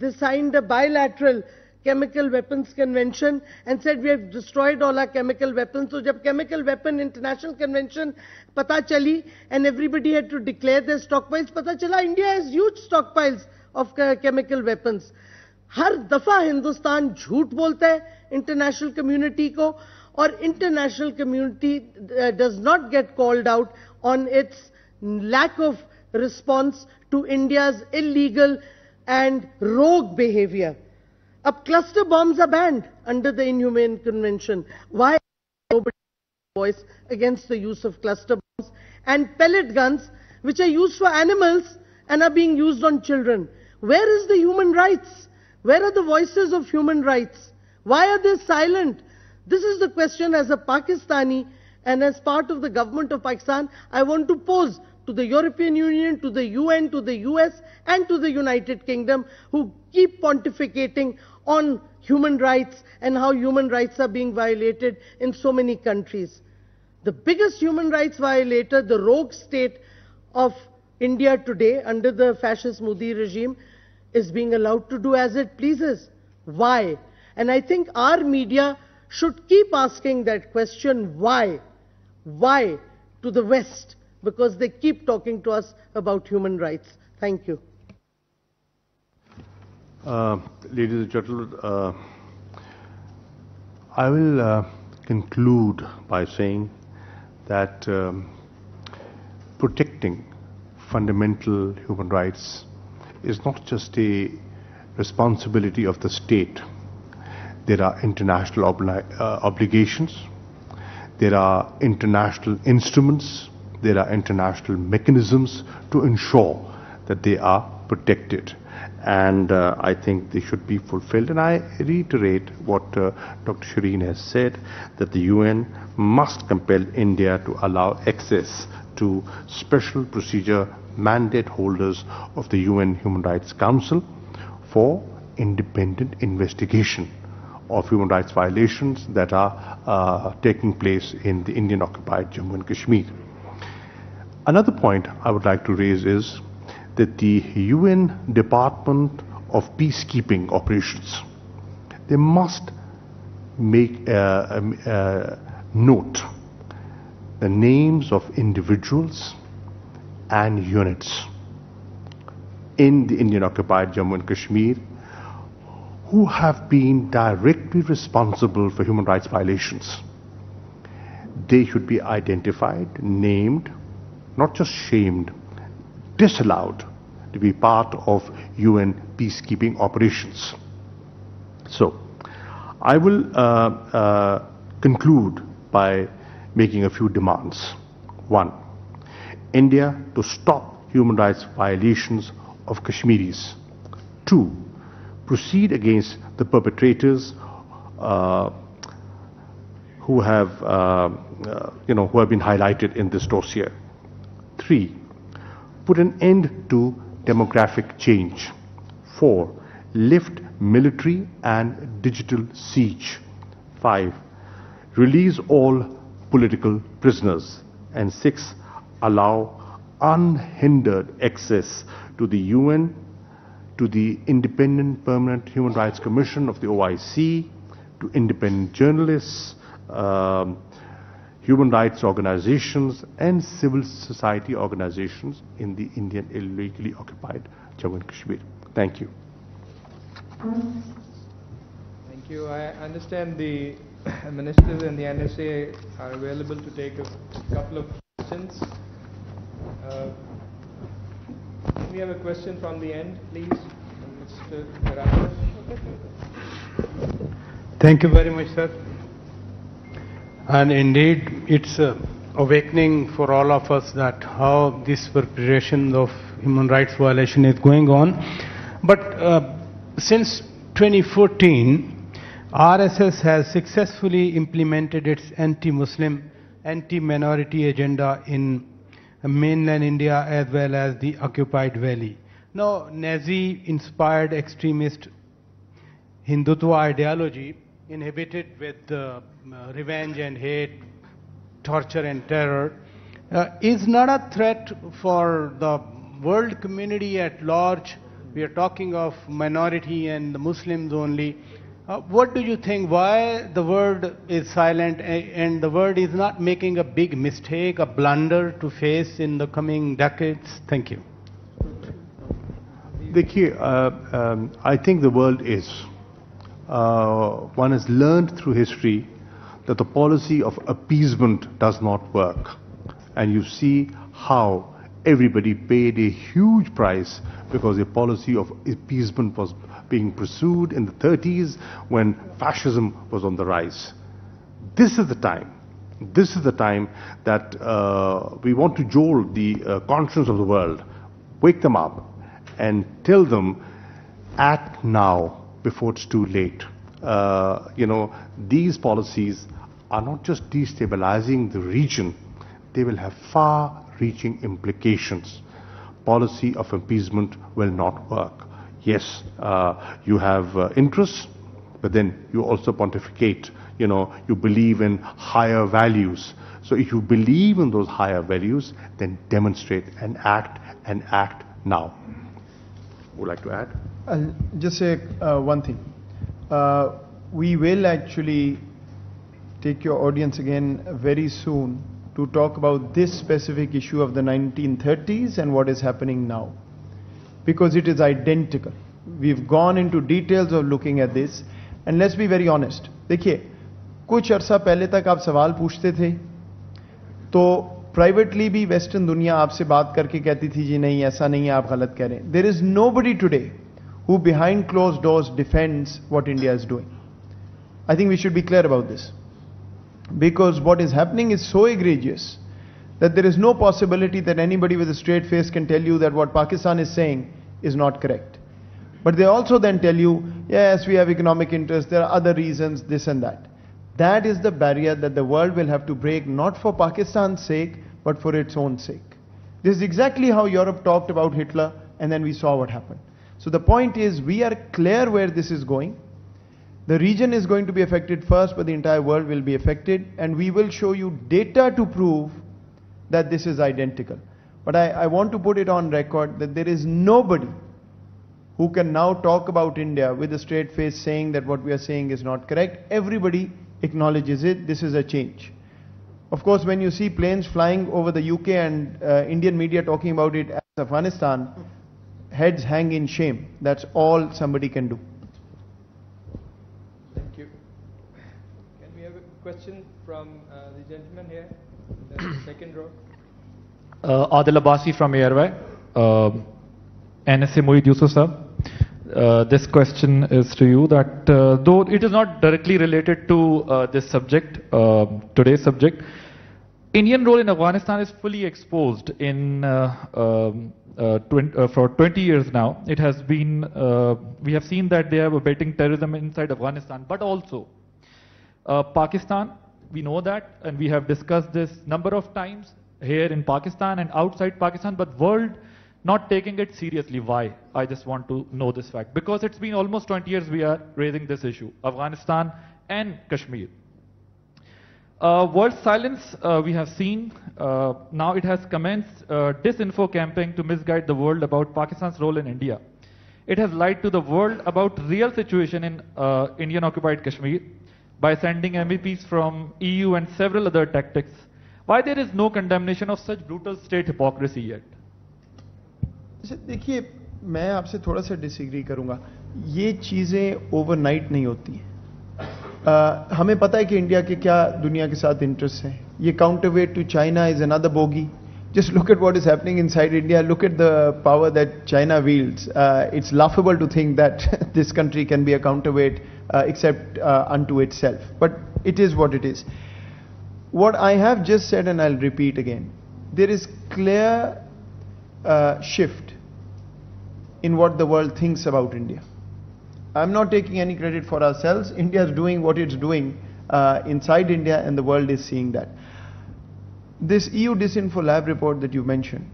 they signed bilateral chemical weapons convention and said we have destroyed all our chemical weapons so jab chemical weapon international convention pata chali and everybody had to declare their stockpiles pata chala india has huge stockpiles of chemical weapons हर दफा हिंदुस्तान झूठ बोलता है international community को और international community does not gate called out on it's lack of response to India's illegal and rogue behavior. Up cluster bombs are banned under the Inhumane Convention. Why nobody voice against the use of cluster bombs and pellet guns, which are used for animals and are being used on children? Where is the human rights? Where are the voices of human rights? Why are they silent? This is the question as a Pakistani and as part of the government of Pakistan, I want to pose to the European Union, to the UN, to the US, and to the United Kingdom, who keep pontificating on human rights and how human rights are being violated in so many countries. The biggest human rights violator, the rogue state of India today, under the fascist Modi regime, is being allowed to do as it pleases. Why? And I think our media should keep asking that question, why? Why to the West? Because they keep talking to us about human rights. Thank you. Uh, ladies and gentlemen, uh, I will uh, conclude by saying that um, protecting fundamental human rights is not just a responsibility of the state. There are international obli uh, obligations, there are international instruments, there are international mechanisms to ensure that they are protected. And uh, I think they should be fulfilled. And I reiterate what uh, Dr. Shireen has said, that the UN must compel India to allow access to special procedure mandate holders of the UN Human Rights Council for independent investigation of human rights violations that are uh, taking place in the Indian occupied Jammu and Kashmir. Another point I would like to raise is that the UN Department of Peacekeeping Operations, they must make a, note the names of individuals and units in the Indian occupied Jammu and Kashmir who have been directly responsible for human rights violations. They should be identified, named, not just shamed, disallowed to be part of UN peacekeeping operations. So, I will uh, uh, conclude by making a few demands. One, India to stop human rights violations of Kashmiris. Two, proceed against the perpetrators uh, who have, uh, uh, you know, who have been highlighted in this dossier. Three, put an end to demographic change. Four, lift military and digital siege. Five, release all political prisoners. And six, allow unhindered access to the UN, to the Independent Permanent Human Rights Commission of the OIC, to independent journalists, um, human rights organizations, and civil society organizations in the Indian illegally occupied Jammu and Kashmir. Thank you. Thank you. I understand the ministers and the NSA are available to take a couple of questions. Uh, can we have a question from the end, please? Mr. Ramakrishnan. Thank you very much, sir. And indeed, it's awakening for all of us that how this perpetration of human rights violation is going on. But uh, since 2014, RSS has successfully implemented its anti-Muslim, anti-minority agenda in mainland India as well as the occupied valley. Now, Nazi-inspired extremist Hindutva ideology inhibited with uh, revenge and hate, torture and terror, uh, is not a threat for the world community at large. We are talking of minority and the Muslims only. Uh, what do you think? Why the world is silent and the world is not making a big mistake, a blunder to face in the coming decades? Thank you. Dekhiye, uh, um, I think the world is. Uh, one has learned through history that the policy of appeasement does not work. And you see how everybody paid a huge price because a policy of appeasement was being pursued in the 30s when fascism was on the rise. This is the time. This is the time that uh, we want to jolt the uh, conscience of the world, wake them up, and tell them, act now before it's too late. Uh, you know, these policies are not just destabilizing the region, they will have far-reaching implications. Policy of appeasement will not work. Yes, uh, you have uh, interests, but then you also pontificate. You know, you believe in higher values. So if you believe in those higher values, then demonstrate and act and act now Would like to add? I'll just say uh, one thing. Uh, we will actually take your audience again very soon to talk about this specific issue of the 1930s and what is happening now. Because it is identical. We've gone into details of looking at this. And let's be very honest. देखिए कुछ अरसा पहले तक आप सवाल पूछते थे तो پرائیویٹلی بھی ویسٹرن دنیا آپ سے بات کر کے کہتی تھی جی نہیں، ایسا نہیں ہے، آپ غلط کہہ رہے ہیں. There is nobody today who behind closed doors defends what India is doing I think we should be clear about this because what is happening is so egregious that there is no possibility that anybody with straight face can tell you that what Pakistan is saying is not correct but they also then tell you yes we have economic interest there are other reasons this and that that is the barrier that the world will have to break not for Pakistan sake but for its own sake. This is exactly how Europe talked about Hitler, and then we saw what happened. So the point is, we are clear where this is going. The region is going to be affected first, but the entire world will be affected, and we will show you data to prove that this is identical. But I, I want to put it on record that there is nobody who can now talk about India with a straight face saying that what we are saying is not correct. Everybody acknowledges it. This is a change. Of course, when you see planes flying over the UK and uh, Indian media talking about it as Afghanistan, heads hang in shame. That's all somebody can do. Thank you. Can we have a question from uh, the gentleman here, in the second row? Uh, Adil Abbasi from Airway. Uh, NSA Moeed Yusuf sir. Uh, this question is to you that uh, though it is not directly related to uh, this subject, uh, today's subject, Indian role in Afghanistan is fully exposed in uh, um, uh, for 20 years now. It has been, we have seen that they are abetting terrorism inside Afghanistan, but also Pakistan We know that, and we have discussed this number of times here in Pakistan and outside Pakistan, but world not taking it seriously. Why? I just want to know this fact. Because it's been almost 20 years we are raising this issue, Afghanistan and Kashmir. Uh, world silence uh, we have seen. Uh, now it has commenced uh, disinfo campaign to misguide the world about Pakistan's role in India. It has lied to the world about real situation in uh, Indian occupied Kashmir by sending MEPs from EU and several other tactics. Why there is no condemnation of such brutal state hypocrisy yet? دیکھیے، میں آپ سے تھوڑا سا ڈس agri کروں گا۔ یہ چیزیں over night نہیں ہوتی ہیں۔ ہمیں پتہ ہے کہ انڈیا کے کیا دنیا کے ساتھ انٹرسٹ ہیں۔ یہ counterweight to China is under bogey just look at what is happening inside India look at the power that China wields it's laughable to think that this country can be a counterweight except into itself but it is what it is what I have just said and I repeat again there is clear shift in what the world thinks about India. I'm not taking any credit for ourselves. India is doing what it's doing uh, inside India, and the world is seeing that. This EU Disinfo Lab report that you mentioned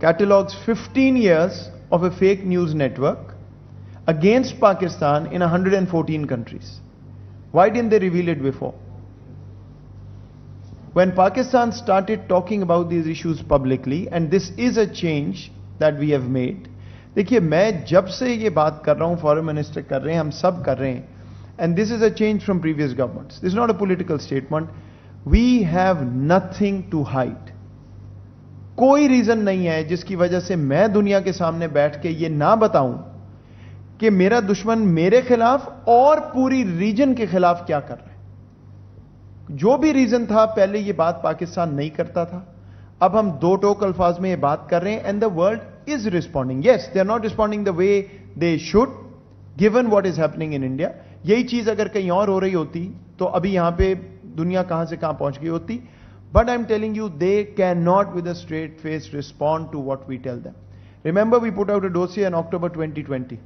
catalogs 15 years of a fake news network against Pakistan in 114 countries. Why didn't they reveal it before? When Pakistan started talking about these issues publicly, and this is a change that we have made دیکھیے، میں جب سے یہ بات کر رہا ہوں foreign minister کر رہے ہیں، ہم سب کر رہے ہیں and this is a change from previous government this not a political statement we have nothing to hide کوئی ریزن نہیں ہے جس کی وجہ سے میں دنیا کے سامنے بیٹھ کے یہ نہ بتاؤں کہ میرا دشمن میرے خلاف اور پوری ریجن کے خلاف کیا کر رہے ہیں جو بھی ریزن تھا، پہلے یہ بات پاکستان نہیں کرتا تھا۔ اب ہم دو ٹوک الفاظ میں یہ بات کر رہے ہیں and the world is responding yes they are not responding the way they should given what is happening in India یہی چیز اگر کہیں اور ہو رہی ہوتی تو ابھی یہاں پہ دنیا کہاں سے کہاں پہنچ گئی ہوتی. But I'm telling you they can not with a straight face respond to what we tell them remember we put out a dossier in October twenty twenty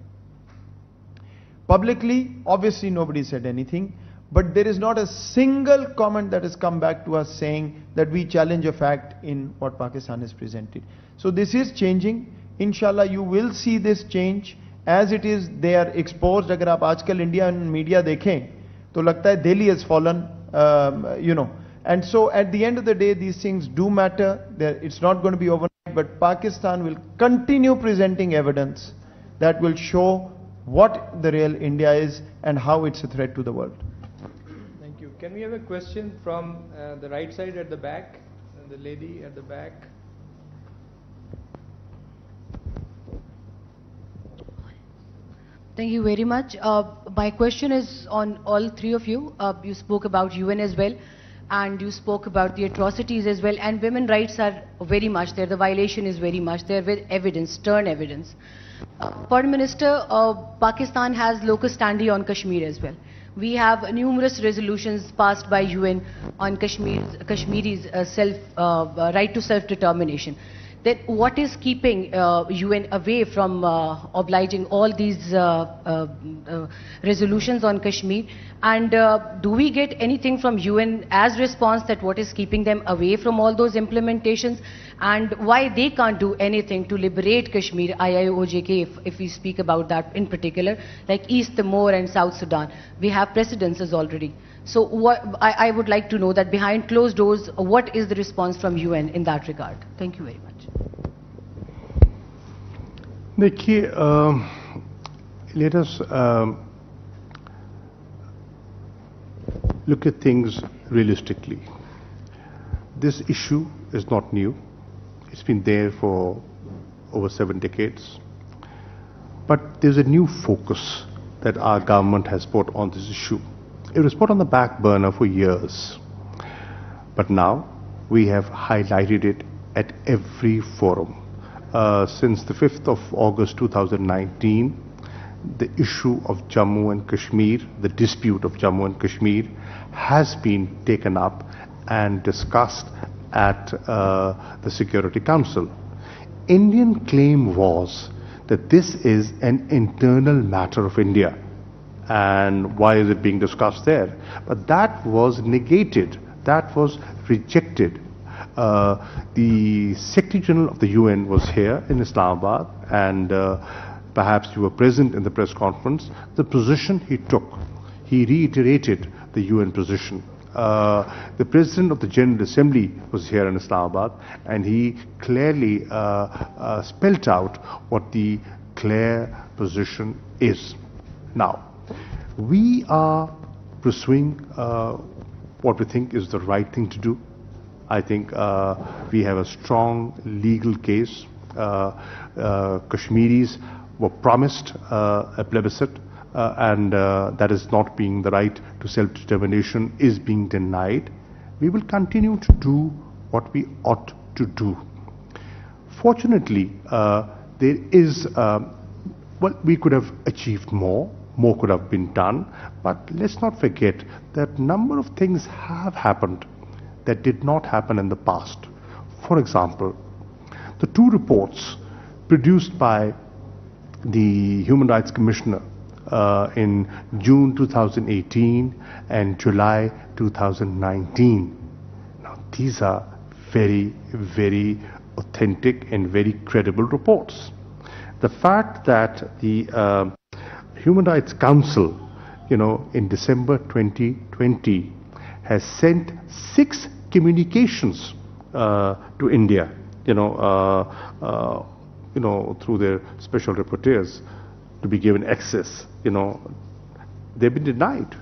publicly obviously nobody said anything but there is not a single comment that has come back to us saying that we challenge a fact in what Pakistan has presented. So this is changing. Inshallah, you will see this change as it is. They are exposed. अगर आप आजकल Indian media देखें तो लगता है Delhi has fallen, um, you know. And so at the end of the day, these things do matter. They're, it's not going to be overnight, but Pakistan will continue presenting evidence that will show what the real India is and how it's a threat to the world. Can we have a question from uh, the right side at the back? The lady at the back. Thank you very much. Uh, my question is on all three of you. Uh, you spoke about UN as well, and you spoke about the atrocities as well. And women rights are very much there. The violation is very much there with evidence, stern evidence. Uh, Foreign Minister, uh, Pakistan has locus standi on Kashmir as well. We have numerous resolutions passed by UN on Kashmir's, Kashmiri's uh, self, uh, uh, right to self-determination. Then what is keeping uh, UN away from uh, obliging all these uh, uh, uh, resolutions on Kashmir? And uh, do we get anything from UN as response that what is keeping them away from all those implementations? And why they can't do anything to liberate Kashmir, IIOJK, if, if we speak about that in particular, like East Timor and South Sudan? We have precedences already. So what, I, I would like to know that behind closed doors, what is the response from UN in that regard? Thank you very much. देखिए let us um, look at things realistically. This issue is not new. It's been there for over seven decades. But there's a new focus that our government has put on this issue. It was put on the back burner for years. But now we have highlighted it at every forum. Uh, since the 5th of August 2019, the issue of Jammu and Kashmir, the dispute of Jammu and Kashmir, has been taken up and discussed at uh, the Security Council. Indian claim was that this is an internal matter of India. and why is it being discussed there? But that was negated, that was rejected. Uh, the Secretary General of the UN was here in Islamabad, and uh, perhaps you were present in the press conference. The position he took, he reiterated the UN position. Uh, the President of the General Assembly was here in Islamabad, and he clearly uh, uh, spelt out what the clear position is. Now, we are pursuing uh, what we think is the right thing to do. I think uh, we have a strong legal case. Uh, uh, Kashmiris were promised uh, a plebiscite, and that is not being the right to self-determination is being denied. We will continue to do what we ought to do. Fortunately, there is, well, we could have achieved more, more could have been done, but let's not forget that number of things have happened that did not happen in the past. For example, the two reports produced by the Human Rights Commissioner uh, in June 2018 and July 2019. Now, these are very, very authentic and very credible reports. The fact that the uh, Human Rights Council, you know, in December 2020 has sent six communications uh, to India, you know, uh, uh, you know, through their special rapporteurs to be given access, you know, they've been denied.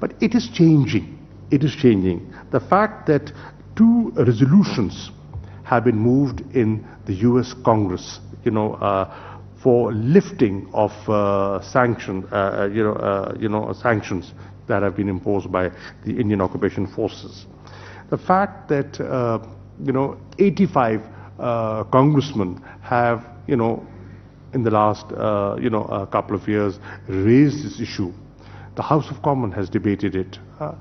But it is changing. It is changing. The fact that two resolutions have been moved in the U.S. Congress, you know, uh, for lifting of uh, sanctions, uh, you know, you know, sanctions that have been imposed by the Indian occupation forces. The fact that uh, you know 85 uh, congressmen have you know in the last uh, you know a couple of years raised this issue. The House of Commons has debated it. Uh,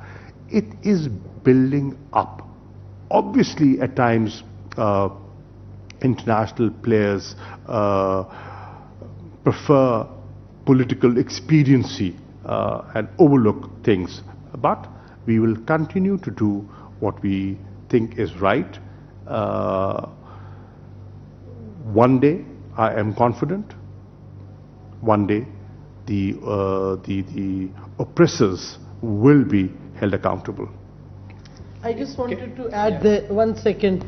it is building up. Obviously, at times, uh, international players uh, prefer political expediency and overlook things. But we will continue to do what we think is right. Uh, one day, I am confident, one day the, uh, the, the oppressors will be held accountable. I just wanted to add the one second.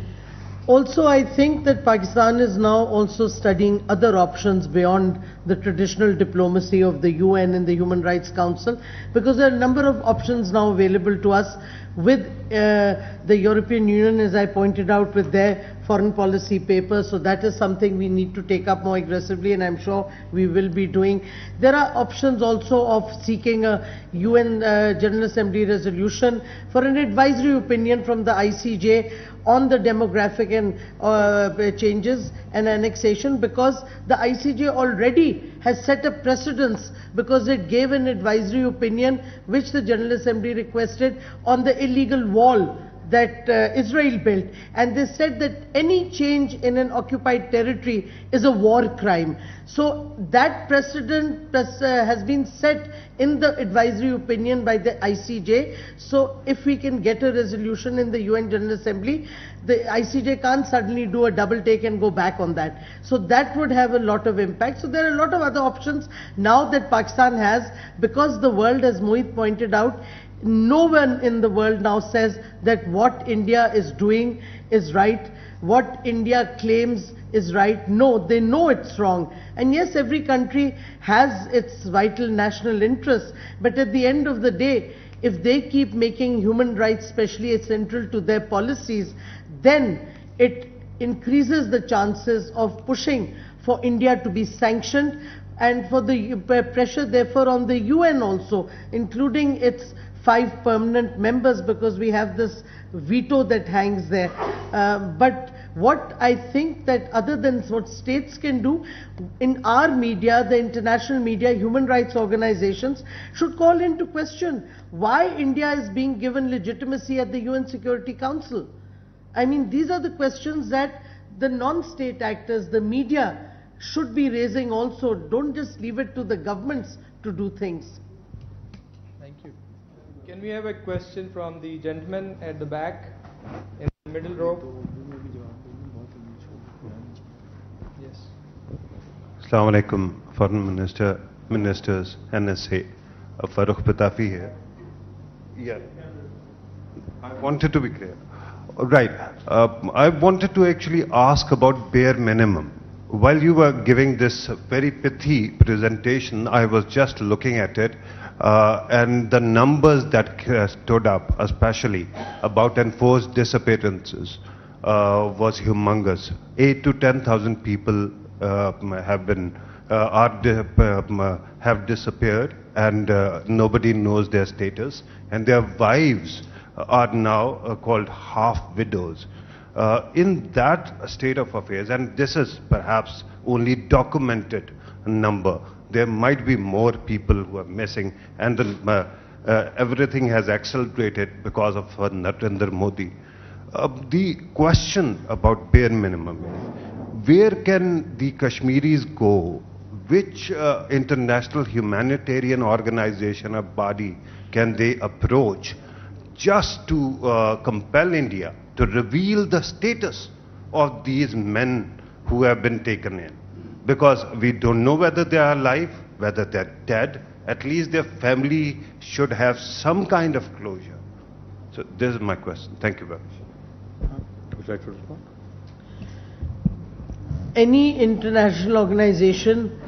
Also, I think that Pakistan is now also studying other options beyond the traditional diplomacy of the UN and the Human Rights Council because there are a number of options now available to us with uh, the European Union, as I pointed out, with their foreign policy paper. So that is something we need to take up more aggressively, and I'm sure we will be doing. There are options also of seeking a UN uh, General Assembly resolution for an advisory opinion from the ICJ on the demographic and uh, changes and annexation because the ICJ already has set a precedence because it gave an advisory opinion which the General Assembly requested on the illegal wall that uh, Israel built and they said that any change in an occupied territory is a war crime. So that precedent uh, has been set in the advisory opinion by the ICJ. So if we can get a resolution in the UN General Assembly, the ICJ can't suddenly do a double take and go back on that. So that would have a lot of impact. So there are a lot of other options now that Pakistan has because the world, as Moeed pointed out, no one in the world now says that what India is doing is right, what India claims is right. No, they know it's wrong. And yes, every country has its vital national interests, but at the end of the day, if they keep making human rights especially central to their policies, then it increases the chances of pushing for India to be sanctioned and for the uh, pressure therefore on the UN also, including its five permanent members because we have this veto that hangs there. Uh, but what I think that other than what states can do, in our media, the international media, human rights organizations should call into question why India is being given legitimacy at the UN Security Council. I mean, these are the questions that the non-state actors, the media, should be raising also. Don't just leave it to the governments to do things. Thank you. Can we have a question from the gentleman at the back in the middle row? Yes. Assalamu alaikum, Foreign Minister, Ministers, NSA. Uh, Farrukh Pitafi here. Yeah. I wanted to be clear. Right. Uh, I wanted to actually ask about bare minimum. While you were giving this very pithy presentation, I was just looking at it, uh, and the numbers that stood up, especially about enforced disappearances, uh, was humongous. Eight to ten thousand people uh, have been uh, are um, uh, have disappeared, and uh, nobody knows their status, and their wives are now called half widows. In that state of affairs, and this is perhaps only documented number, there might be more people who are missing, and the, uh, uh, everything has accelerated because of uh, Narendra Modi. Uh, the question about bare minimum is, where can the Kashmiris go? Which uh, international humanitarian organization or body can they approach just to uh, compel India to reveal the status of these men who have been taken in? Because we don't know whether they are alive, whether they're dead. At least their family should have some kind of closure. So this is my question. Thank you very much. Would you like to respond? Any international organization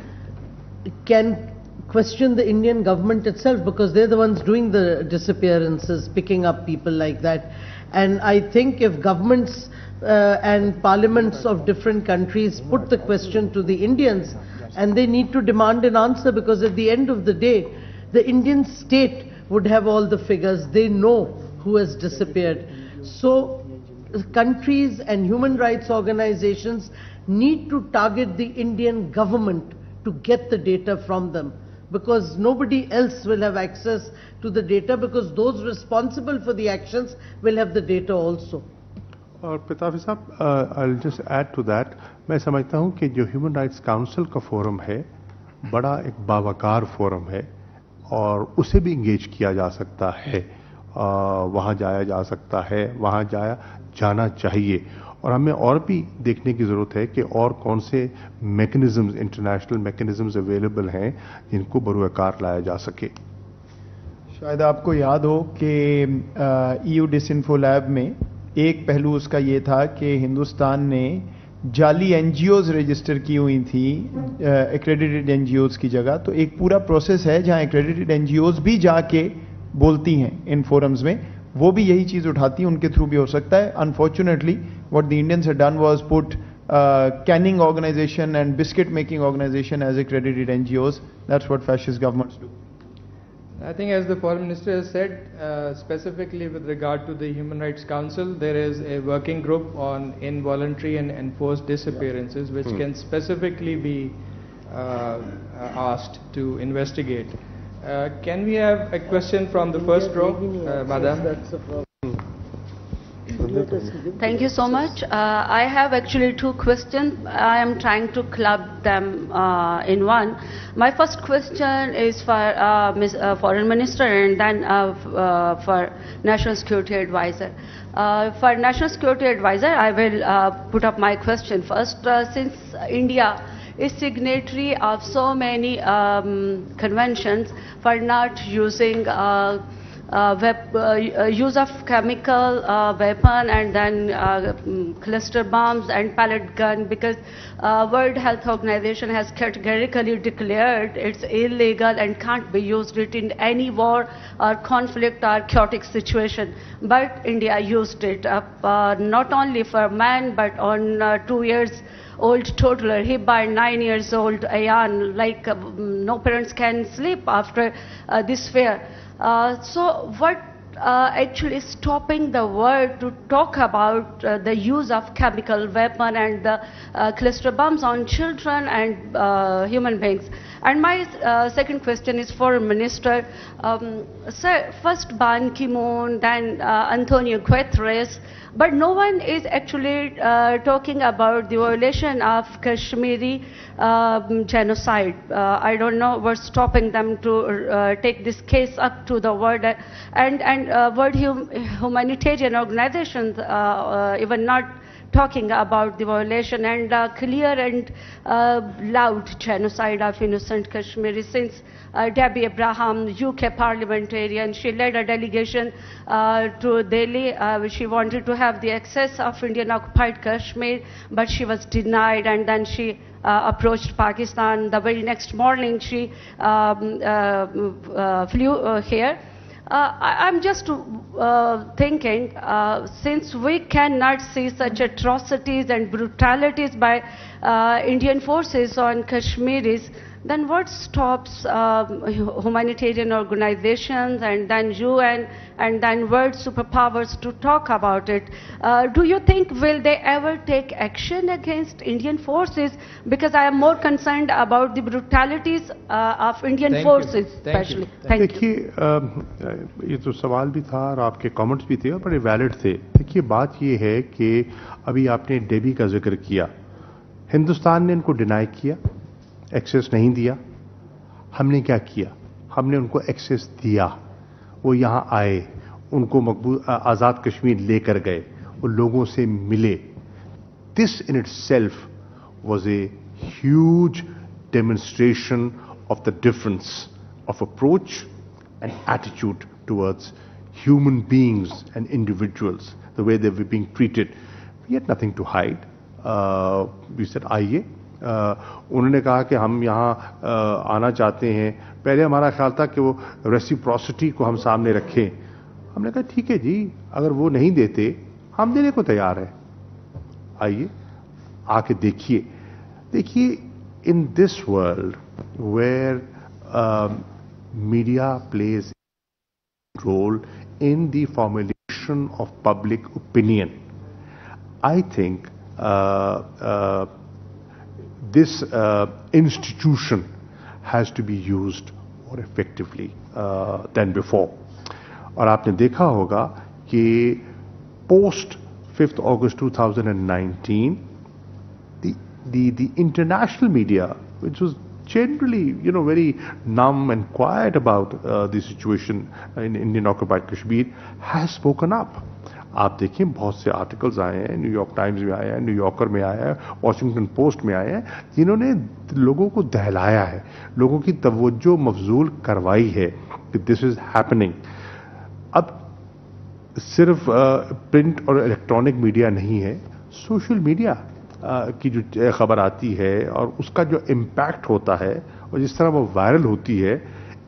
can question the Indian government itself because they're the ones doing the disappearances, picking up people like that. And I think if governments uh, and parliaments of different countries put the question to the Indians, and they need to demand an answer because at the end of the day, the Indian state would have all the figures. They know who has disappeared. So countries and human rights organizations need to target the Indian government to get the data from them because nobody else will have access to the data because those responsible for the actions will have the data also. اور پتافی جی صاحب just add to that میں سمجھتا ہوں کہ جو human rights council کا forum ہے، بڑا ایک باوقار فورم ہے اور اسے بھی انگیج کیا جا سکتا ہے۔ وہاں جایا جا سکتا ہے، وہاں جایا جانا چاہیے۔ اور ہمیں اور بھی دیکھنے کی ضرورت ہے کہ اور کون سے میکنزمز انٹرنیشنل میکنزمز اویلیبل ہیں جن کو بروئے کار لایا جا سکے۔ شاید آپ کو یاد ہو کہ ایو ڈس انفو لیب میں ایک پہلو اس کا یہ تھا کہ ہندوستان نے جعلی این جی اوز رجسٹر کی ہوئی تھیں ایکریڈیٹڈ این جی اوز کی جگہ۔ تو ایک پورا پروسیس ہے جہاں ایکریڈیٹڈ این جی اوز بھی جا کے بولتی ہیں ان فورمز میں۔ وہ بھی یہی چیز اٹھاتی ہیں، ان کے تھرو بھی ہو سکتا ہے۔ Unfortunately what the Indians done was put canning organization and biscuit making organization as a credited N G Os that's what fascist governments do I think as the Foreign Minister has said, uh, specifically with regard to the Human Rights Council, there is a working group on involuntary and enforced disappearances which Hmm. can specifically be uh, uh, asked to investigate. Uh, can we have a question from the first row, uh, Madam? Thank you so much. Uh, I have actually two questions. I am trying to club them uh, in one. My first question is for uh, Ms., uh, Foreign Minister and then uh, uh, for National Security Advisor. For National Security Advisor, I will put up my question first. Since India is signatory of so many um, conventions for not using wep- uh, uh, use of chemical uh, weapon and then uh, mm, cluster bombs and pellet gun because uh, World Health Organization has categorically declared it's illegal and can't be used it in any war or conflict or chaotic situation. But India used it up uh, not only for men but on uh, two years old toddler, he by nine years old Ayan, like uh, mm, no parents can sleep after uh, this fair. Uh, so what uh, actually stopping the world to talk about uh, the use of chemical weapon and the uh, cluster bombs on children and uh, human beings. And my uh, second question is for Minister. Um, sir, first Ban Ki-moon, then uh, Antonio Guterres, but no one is actually talking about the violation of Kashmiri um, genocide. I don't know what's stopping them to take this case up to the world uh, and and uh, world hum- humanitarian organizations uh, uh, even not talking about the violation and uh, clear and uh, loud genocide of innocent Kashmiris since uh, Debbie Abraham, UK parliamentarian, she led a delegation uh, to Delhi. She wanted to have the access of Indian occupied Kashmir, but she was denied and then she uh, approached Pakistan. The very next morning she um, flew here. Uh, I, I'm just uh, thinking, uh, since we cannot see such atrocities and brutalities by uh, Indian forces on Kashmiris, then what stops um, hu- humanitarian organizations and then UN and then world superpowers to talk about it? Uh, do you think will they ever take action against Indian forces? Because I am more concerned about the brutalities uh, of Indian Thank you. forces, Thank you. especially. Thank you. देखिए अम, ये तो सवाल भी था और आपके comments भी थे और बड़े वैलिड थे देखिए बात ये है कि अभी आपने डेबी का जिक्र किया हिंदुस्तान ने इनको डिनाई किया ایکسس نہیں دیا۔ ہم نے کیا کیا؟ ہم نے ان کو ایکسیس دیا۔ وہ یہاں آئے، ان کو مقبول آزاد کشمیر لے کر گئے، وہ لوگوں سے ملے۔ This in itself was a huge demonstration of the difference of approach and ایٹیچیوڈ towards human beings and individuals the way they were being treated yet nothing to hide we said آئیے انہوں نے کہا کہ ہم یہاں آنا چاہتے ہیں۔ پہلے ہمارا خیال تھا کہ وہ ریسیپروسٹی کو ہم سامنے رکھیں۔ ہم نے کہا، ٹھیک ہے جی اگر وہ نہیں دیتے، ہم دینے کو تیار ہیں۔ آئیے آ کے دیکھیے دیکھیے in this world where media plays role in the formulation of public opinion I think this uh, institution has to be used more effectively uh, than before. और आपने देखा होगा कि post 5th August 2019, the, the, the international media, which was generally, you know, very numb and quiet about uh, the situation in Indian occupied Kashmir, has spoken up. آپ دیکھیں بہت سے articles آئے ہیں نیو یارک ٹائمز میں آیا ہے new yorker میں آیا ہے واشنگٹن پوسٹ میں آیا ہے جنہوں نے لوگوں کو دہلایا ہے، لوگوں کی توجہ مفضول کروائی ہے کہ دس از ہیپننگ اب صرف پرنٹ اور الیکٹرانک میڈیا نہیں ہے سوشل میڈیا کی جو خبر آتی ہے اور اس کا جو امپیکٹ ہوتا ہے اور جس طرح وہ وائرل ہوتی ہے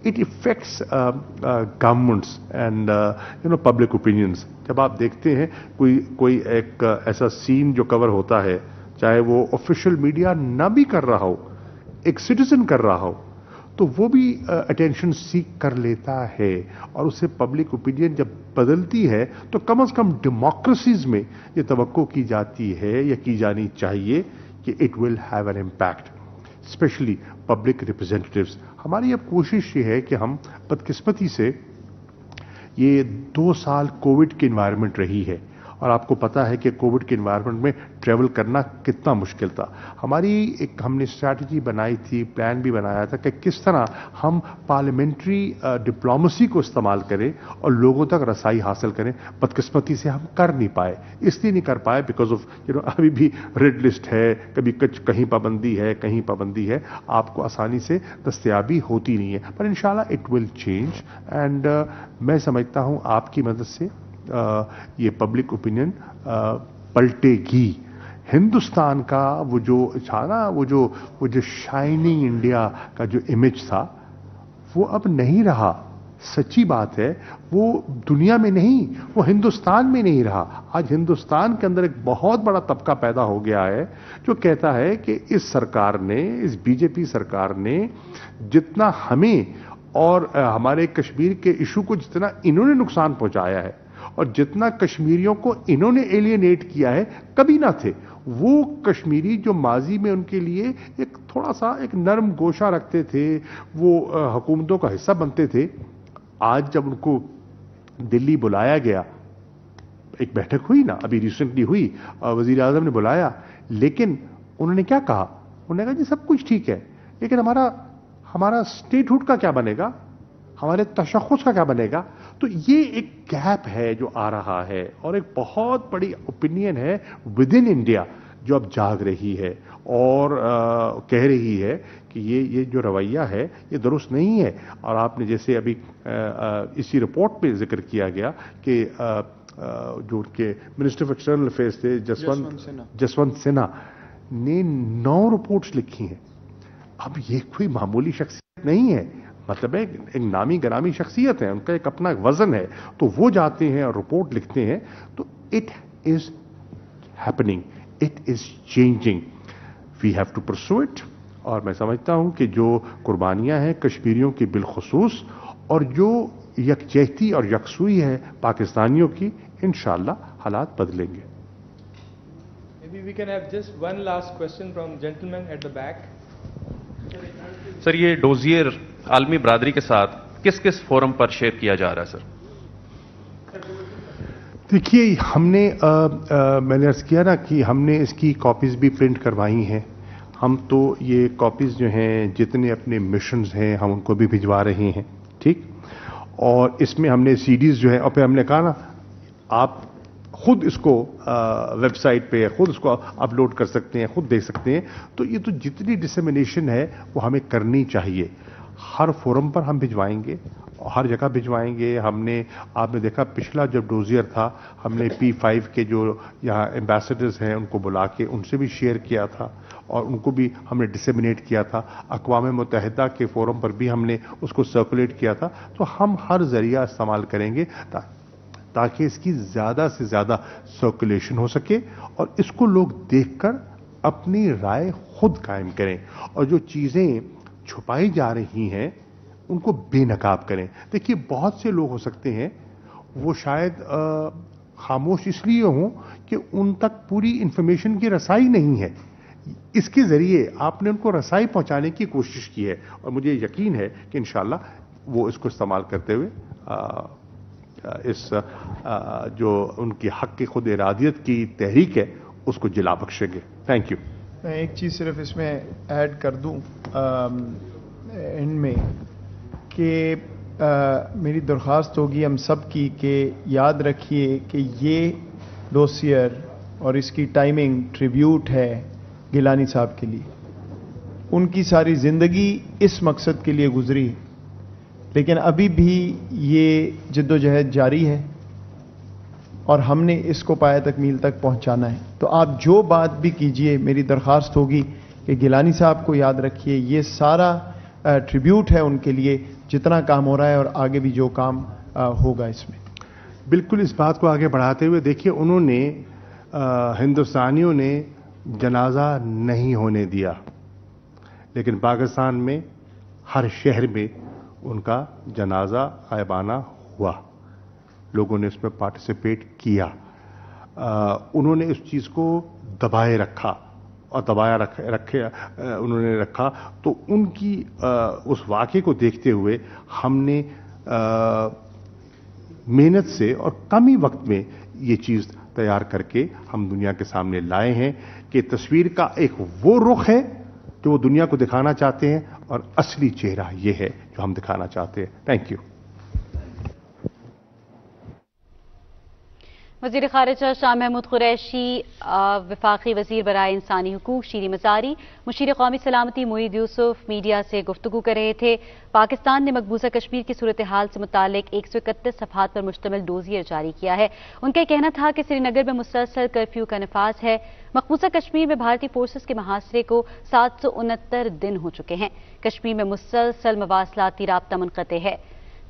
it affects governments and you know public opinions جب آپ دیکھتے ہیں کوئی کوئی ایک uh, ایسا سین جو کور ہوتا ہے، چاہے وہ آفیشیل میڈیا نہ بھی کر رہا ہو، ایک سٹیزن کر رہا ہو، تو وہ بھی uh, اٹینشن سیک کر لیتا ہے اور اسے پبلک اوپینین جب بدلتی ہے، تو کم از کم ڈیموکریسیز میں یہ توقع کی جاتی ہے یا کی جانی چاہیے کہ it will have an impact especially public representatives ہماری اب کوشش یہ ہے کہ ہم بدقسمتی سے یہ دو سال کووڈ کی انوائرمنٹ رہی ہے۔ اور آپ کو پتا ہے کہ کووڈ کے انوائرمنٹ میں ٹریول کرنا کتنا مشکل تھا۔ ہماری ایک ہم نے اسٹریٹجی بنائی تھی پلان بھی بنایا تھا کہ کس طرح ہم پارلیمنٹری ڈپلومسی کو استعمال کریں اور لوگوں تک رسائی حاصل کریں۔ بدقسمتی سے ہم کر نہیں پائے۔ اس لیے نہیں کر پائے بیکاز آف یو نو ابھی بھی ریڈ لسٹ ہے، کبھی کچھ، کہیں پابندی ہے، کہیں پابندی ہے۔ آپ کو آسانی سے دستیابی ہوتی نہیں ہے۔ پر انشاءاللہ اٹ ول چینج اینڈ میں سمجھتا ہوں آپ کی مدد سے یہ پبلک اوپینین پلٹے گی۔ ہندوستان کا وہ جو تھا نا، وہ جو وہ جو شائننگ انڈیا کا جو امیج تھا، وہ اب نہیں رہا۔ سچی بات ہے، وہ دنیا میں نہیں، وہ ہندوستان میں نہیں رہا۔ آج ہندوستان کے اندر ایک بہت بڑا طبقہ پیدا ہو گیا ہے، جو کہتا ہے کہ اس سرکار نے، اس بی جے پی سرکار نے جتنا ہمیں اور ہمارے کشمیر کے ایشو کو جتنا انہوں نے نقصان پہنچایا ہے اور جتنا کشمیریوں کو انہوں نے ایلینیٹ کیا ہے، کبھی نہ تھے۔ وہ کشمیری جو ماضی میں ان کے لیے ایک تھوڑا سا ایک نرم گوشہ رکھتے تھے، وہ حکومتوں کا حصہ بنتے تھے۔ آج جب ان کو دلی بلایا گیا، ایک بیٹھک ہوئی نا، ابھی ریسنٹلی ہوئی وزیر اعظم نے بلایا، لیکن انہوں نے کیا کہا؟ انہوں نے کہا جی سب کچھ ٹھیک ہے، لیکن ہمارا ہمارا اسٹیٹ ہوڈ کا کیا بنے گا؟ ہمارے تشخص کا کیا بنے گا؟ تو یہ ایک گیپ ہے جو آ رہا ہے اور ایک بہت بڑی اوپینین ہے ود ان انڈیا جو اب جاگ رہی ہے اور آ, کہہ رہی ہے کہ یہ یہ جو رویہ ہے یہ درست نہیں ہے اور آپ نے جیسے ابھی آ, آ, اسی رپورٹ میں ذکر کیا گیا کہ جو ان کے منسٹر آف ایکسٹرنل افیئرس تھے جسونت جسونت سنہا۔ نے نو رپورٹس لکھی ہیں۔ اب یہ کوئی معمولی شخصیت نہیں ہے۔ مطلب ہے ایک نامی گرامی شخصیت ہے ان کا ایک اپنا وزن ہے تو وہ جاتے ہیں اور رپورٹ لکھتے ہیں تو it is happening it is changing we have to pursue it اور میں سمجھتا ہوں کہ جو قربانیاں ہیں کشمیریوں کی بالخصوص اور جو یکجہتی اور یکسوئی ہے پاکستانیوں کی انشاءاللہ حالات بدلیں گے۔ سر یہ ڈوزیئر عالمی برادری کے ساتھ کس کس فورم پر شیئر کیا جا رہا ہے، سر؟ دیکھیے، ہم نے میں نے عرض کیا نا کہ ہم نے اس کی کاپیز بھی پرنٹ کروائی ہیں۔ ہم تو یہ کاپیز جو ہیں، جتنے اپنے مشنز ہیں، ہم ان کو بھی بھجوا رہے ہیں، ٹھیک؟ اور اس میں ہم نے سیڈیز جو ہے اور پھر ہم نے کہا نا، آپ خود اس کو ویب سائٹ پہ خود اس کو اپلوڈ کر سکتے ہیں، خود دیکھ سکتے ہیں۔ تو یہ تو جتنی ڈسمنیشن ہے، وہ ہمیں کرنی چاہیے۔ ہر فورم پر ہم بھجوائیں گے، ہر جگہ بھجوائیں گے۔ ہم نے، آپ نے دیکھا پچھلا جب ڈوزیئر تھا، ہم نے پی فائیو کے جو یہاں امبیسڈرز ہیں، ان کو بلا کے ان سے بھی شیئر کیا تھا اور ان کو بھی ہم نے ڈسیمنیٹ کیا تھا۔ اقوام متحدہ کے فورم پر بھی ہم نے اس کو سرکولیٹ کیا تھا۔ تو ہم ہر ذریعہ استعمال کریں گے تاکہ اس کی زیادہ سے زیادہ سرکولیشن ہو سکے اور اس کو لوگ دیکھ کر اپنی رائے خود قائم کریں۔ اور جو چیزیں چھپائی جا رہی ہیں، ان کو بے نقاب کریں۔ دیکھیے، بہت سے لوگ ہو سکتے ہیں، وہ شاید خاموش اس لیے ہوں کہ ان تک پوری انفارمیشن کی رسائی نہیں ہے۔ اس کے ذریعے آپ نے ان کو رسائی پہنچانے کی کوشش کی ہے اور مجھے یقین ہے کہ انشاءاللہ وہ اس کو استعمال کرتے ہوئے اس جو ان کی حق کی خود ارادیت کی تحریک ہے، اس کو جلا بخشیں گے۔ تھینک یو میں ایک چیز صرف اس میں ایڈ کر دوں اینڈ میں کہ میری درخواست ہوگی ہم سب کی کہ یاد رکھیے کہ یہ ڈوسیئر اور اس کی ٹائمنگ ٹریبیوٹ ہے گیلانی صاحب کے لیے۔ ان کی ساری زندگی اس مقصد کے لیے گزری لیکن ابھی بھی یہ جد و جہد جاری ہے۔ اور ہم نے اس کو پایا تکمیل تک پہنچانا ہے۔ تو آپ جو بات بھی کیجیے، میری درخواست ہوگی کہ گیلانی صاحب کو یاد رکھیے، یہ سارا ٹریبیوٹ ہے ان کے لیے، جتنا کام ہو رہا ہے اور آگے بھی جو کام ہوگا اس میں۔ بالکل، اس بات کو آگے بڑھاتے ہوئے دیکھیے، انہوں نے ہندوستانیوں نے جنازہ نہیں ہونے دیا۔ لیکن پاکستان میں، ہر شہر میں ان کا جنازہ آئبانہ ہوا۔ لوگوں نے اس میں پارٹیسپیٹ کیا۔ انہوں نے اس چیز کو دبائے رکھا اور دبایا رکھے رکھے انہوں نے رکھا۔ تو ان کی اس واقعے کو دیکھتے ہوئے ہم نے محنت سے اور کم ہی وقت میں یہ چیز تیار کر کے ہم دنیا کے سامنے لائے ہیں کہ تصویر کا ایک وہ رخ ہے جو وہ دنیا کو دکھانا چاہتے ہیں اور اصلی چہرہ یہ ہے جو ہم دکھانا چاہتے ہیں۔ تھینک یو وزیر خارجہ شاہ محمود قریشی وفاقی وزیر برائے انسانی حقوق شیری مزاری، مشیر قومی سلامتی معید یوسف میڈیا سے گفتگو کر رہے تھے۔ پاکستان نے مقبوضہ کشمیر کی صورتحال سے متعلق ایک سو اکتیس صفحات پر مشتمل ڈوزیر جاری کیا ہے۔ ان کا کہنا تھا کہ سری نگر میں مسلسل کرفیو کا نفاذ ہے۔ مقبوضہ کشمیر میں بھارتی فورسز کے محاصرے کو سات سو انہتر دن ہو چکے ہیں۔ کشمیر میں مسلسل مواصلاتی رابطہ منقطع ہے۔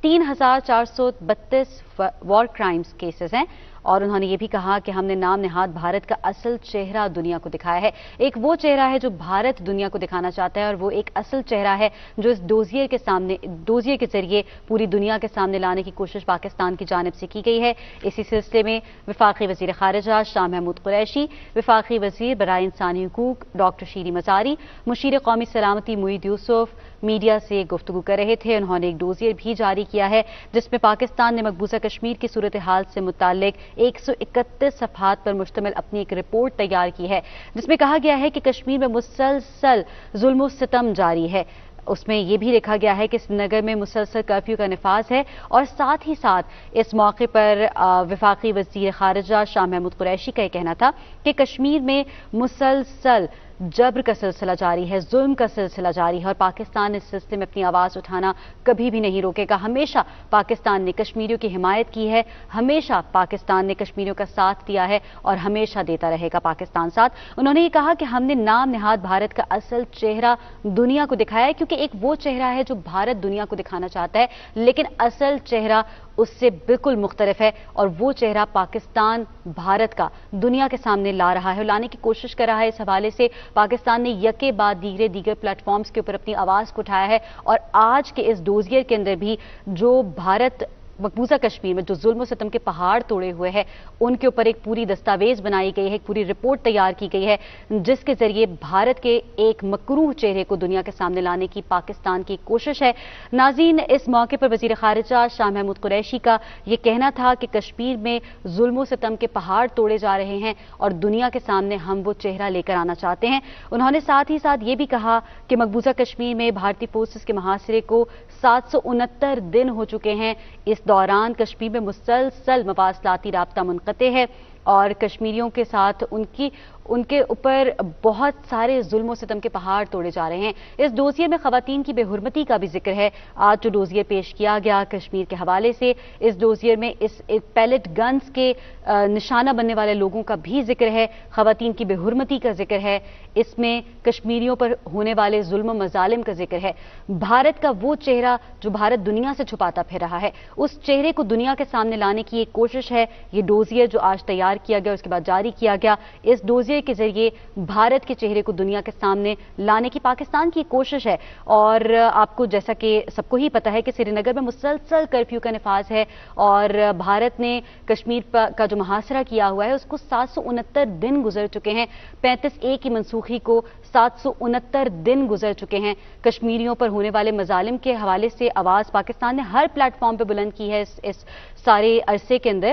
تین ہزار چار سو بتیس وار کرائمز کیسز ہیں۔ اور انہوں نے یہ بھی کہا کہ ہم نے نام نہاد بھارت کا اصل چہرہ دنیا کو دکھایا ہے۔ ایک وہ چہرہ ہے جو بھارت دنیا کو دکھانا چاہتا ہے اور وہ ایک اصل چہرہ ہے جو اس دوزیر کے سامنے دوزیر کے ذریعے پوری دنیا کے سامنے لانے کی کوشش پاکستان کی جانب سے کی گئی ہے۔ اسی سلسلے میں وفاقی وزیر خارجہ شاہ محمود قریشی، وفاقی وزیر برائے انسانی حقوق ڈاکٹر شیری مزاری، مشیر قومی سلامتی مئید یوسف میڈیا سے گفتگو کر رہے تھے۔ انہوں نے ایک ڈوزیر بھی جاری کیا ہے، جس میں پاکستان نے مقبوضہ کشمیر کی صورتحال سے متعلق ایک سو اکتیس صفحات پر مشتمل اپنی ایک رپورٹ تیار کی ہے، جس میں کہا گیا ہے کہ کشمیر میں مسلسل ظلم و ستم جاری ہے۔ اس میں یہ بھی دیکھا گیا ہے کہ سنگر میں مسلسل کرفیو کا نفاذ ہے اور ساتھ ہی ساتھ اس موقع پر وفاقی وزیر خارجہ شاہ محمود قریشی کا یہ کہنا تھا کہ کشمیر میں مسلسل جبر کا سلسلہ جاری ہے، ظلم کا سلسلہ جاری ہے اور پاکستان اس سلسلے میں اپنی آواز اٹھانا کبھی بھی نہیں روکے گا۔ ہمیشہ پاکستان نے کشمیریوں کی حمایت کی ہے، ہمیشہ پاکستان نے کشمیریوں کا ساتھ دیا ہے اور ہمیشہ دیتا رہے گا پاکستان ساتھ۔ انہوں نے یہ کہا کہ ہم نے نام نہاد بھارت کا اصل چہرہ دنیا کو دکھایا ہے، کیونکہ ایک وہ چہرہ ہے جو بھارت دنیا کو دکھانا چاہتا ہے، لیکن اصل چہرہ اس سے بالکل مختلف ہے اور وہ چہرہ پاکستان، بھارت کا دنیا کے سامنے لا رہا ہے، لانے کی کوشش کر رہا ہے اس حوالے سے۔ پاکستان نے یکے بعد دیگرے دیگر پلیٹ فارمز کے اوپر اپنی آواز کو اٹھایا ہے اور آج کے اس ڈوزیئر کے اندر بھی جو بھارت مقبوضہ کشمیر میں جو ظلم و ستم کے پہاڑ توڑے ہوئے ہیں، ان کے اوپر ایک پوری دستاویز بنائی گئی ہے، ایک پوری رپورٹ تیار کی گئی ہے، جس کے ذریعے بھارت کے ایک مکروح چہرے کو دنیا کے سامنے لانے کی، پاکستان کی کوشش ہے۔ ناظرین، اس موقع پر وزیر خارجہ شاہ محمود قریشی کا یہ کہنا تھا کہ کشمیر میں ظلم و ستم کے پہاڑ توڑے جا رہے ہیں اور دنیا کے سامنے ہم وہ چہرہ لے کر آنا چاہتے ہیں۔ انہوں نے ساتھ ہی ساتھ یہ بھی کہا کہ مقبوضہ کشمیر میں بھارتی فورسز کے محاصرے کو سات سو انہتر دن ہو چکے ہیں۔ اس دوران کشمیر میں مسلسل مواصلاتی رابطہ منقطع ہے اور کشمیریوں کے ساتھ ان کی ان کے اوپر بہت سارے ظلم و ستم کے پہاڑ توڑے جا رہے ہیں۔ اس ڈوزیر میں خواتین کی بے حرمتی کا بھی ذکر ہے۔ آج جو ڈوزیر پیش کیا گیا کشمیر کے حوالے سے، اس ڈوزیر میں اس پیلٹ گنز کے نشانہ بننے والے لوگوں کا بھی ذکر ہے۔ خواتین کی بے حرمتی کا ذکر ہے۔ اس میں کشمیریوں پر ہونے والے ظلم و مظالم کا ذکر ہے۔ بھارت کا وہ چہرہ جو بھارت دنیا سے چھپاتا پھر رہا ہے۔ اس چہرے کو دنیا کے سامنے لانے کی ایک کوشش ہے۔ یہ ڈوزیر جو آج تیار کیا گیا، اس کے بعد جاری کیا گیا۔ اس ڈوزیر میڈیا کے ذریعے بھارت کے چہرے کو دنیا کے سامنے لانے کی پاکستان کی کوشش ہے۔ اور آپ کو جیسا کہ سب کو ہی پتہ ہے کہ سری نگر میں مسلسل کرفیو کا نفاذ ہے اور بھارت نے کشمیر کا جو محاصرہ کیا ہوا ہے اس کو سات سو انہتر دن گزر چکے ہیں۔ پینتیس اے کی منسوخی کو سات سو انہتر دن گزر چکے ہیں۔ کشمیریوں پر ہونے والے مظالم کے حوالے سے آواز پاکستان نے ہر پلیٹ فارم پہ بلند کی ہے اس, اس سارے عرصے کے اندر۔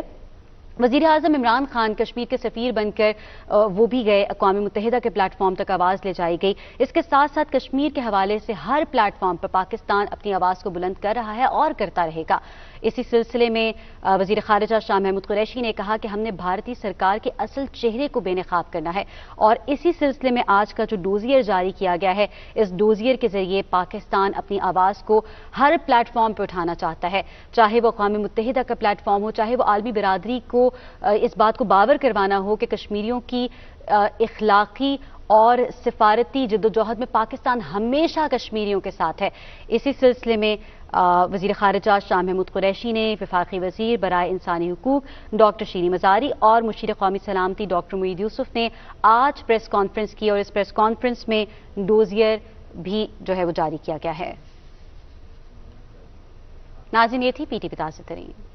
وزیر اعظم عمران خان کشمیر کے سفیر بن کر وہ بھی گئے، اقوام متحدہ کے پلیٹ فارم تک آواز لے جائی گئی۔ اس کے ساتھ ساتھ کشمیر کے حوالے سے ہر پلیٹ فارم پر پاکستان اپنی آواز کو بلند کر رہا ہے اور کرتا رہے گا۔ اسی سلسلے میں وزیر خارجہ شاہ محمود قریشی نے کہا کہ ہم نے بھارتی سرکار کے اصل چہرے کو بے نقاب کرنا ہے اور اسی سلسلے میں آج کا جو ڈوزیئر جاری کیا گیا ہے، اس ڈوزیئر کے ذریعے پاکستان اپنی آواز کو ہر پلیٹ فارم پہ اٹھانا چاہتا ہے۔ چاہے وہ اقوام متحدہ کا پلیٹ فارم ہو، چاہے وہ عالمی برادری کو اس بات کو باور کروانا ہو کہ کشمیریوں کی اخلاقی اور سفارتی جدوجہد میں پاکستان ہمیشہ کشمیریوں کے ساتھ ہے۔ اسی سلسلے میں وزیر خارجہ شاہ محمود قریشی نے وفاقی وزیر، برائے انسانی حقوق، ڈاکٹر شیریں مزاری اور مشیر قومی سلامتی ڈاکٹر معید یوسف نے آج پریس کانفرنس کی اور اس پریس کانفرنس میں ڈوزیئر بھی جو ہے وہ جاری کیا گیا ہے۔ ناظرین، یہ تھی پی ٹی پتا سے ترین۔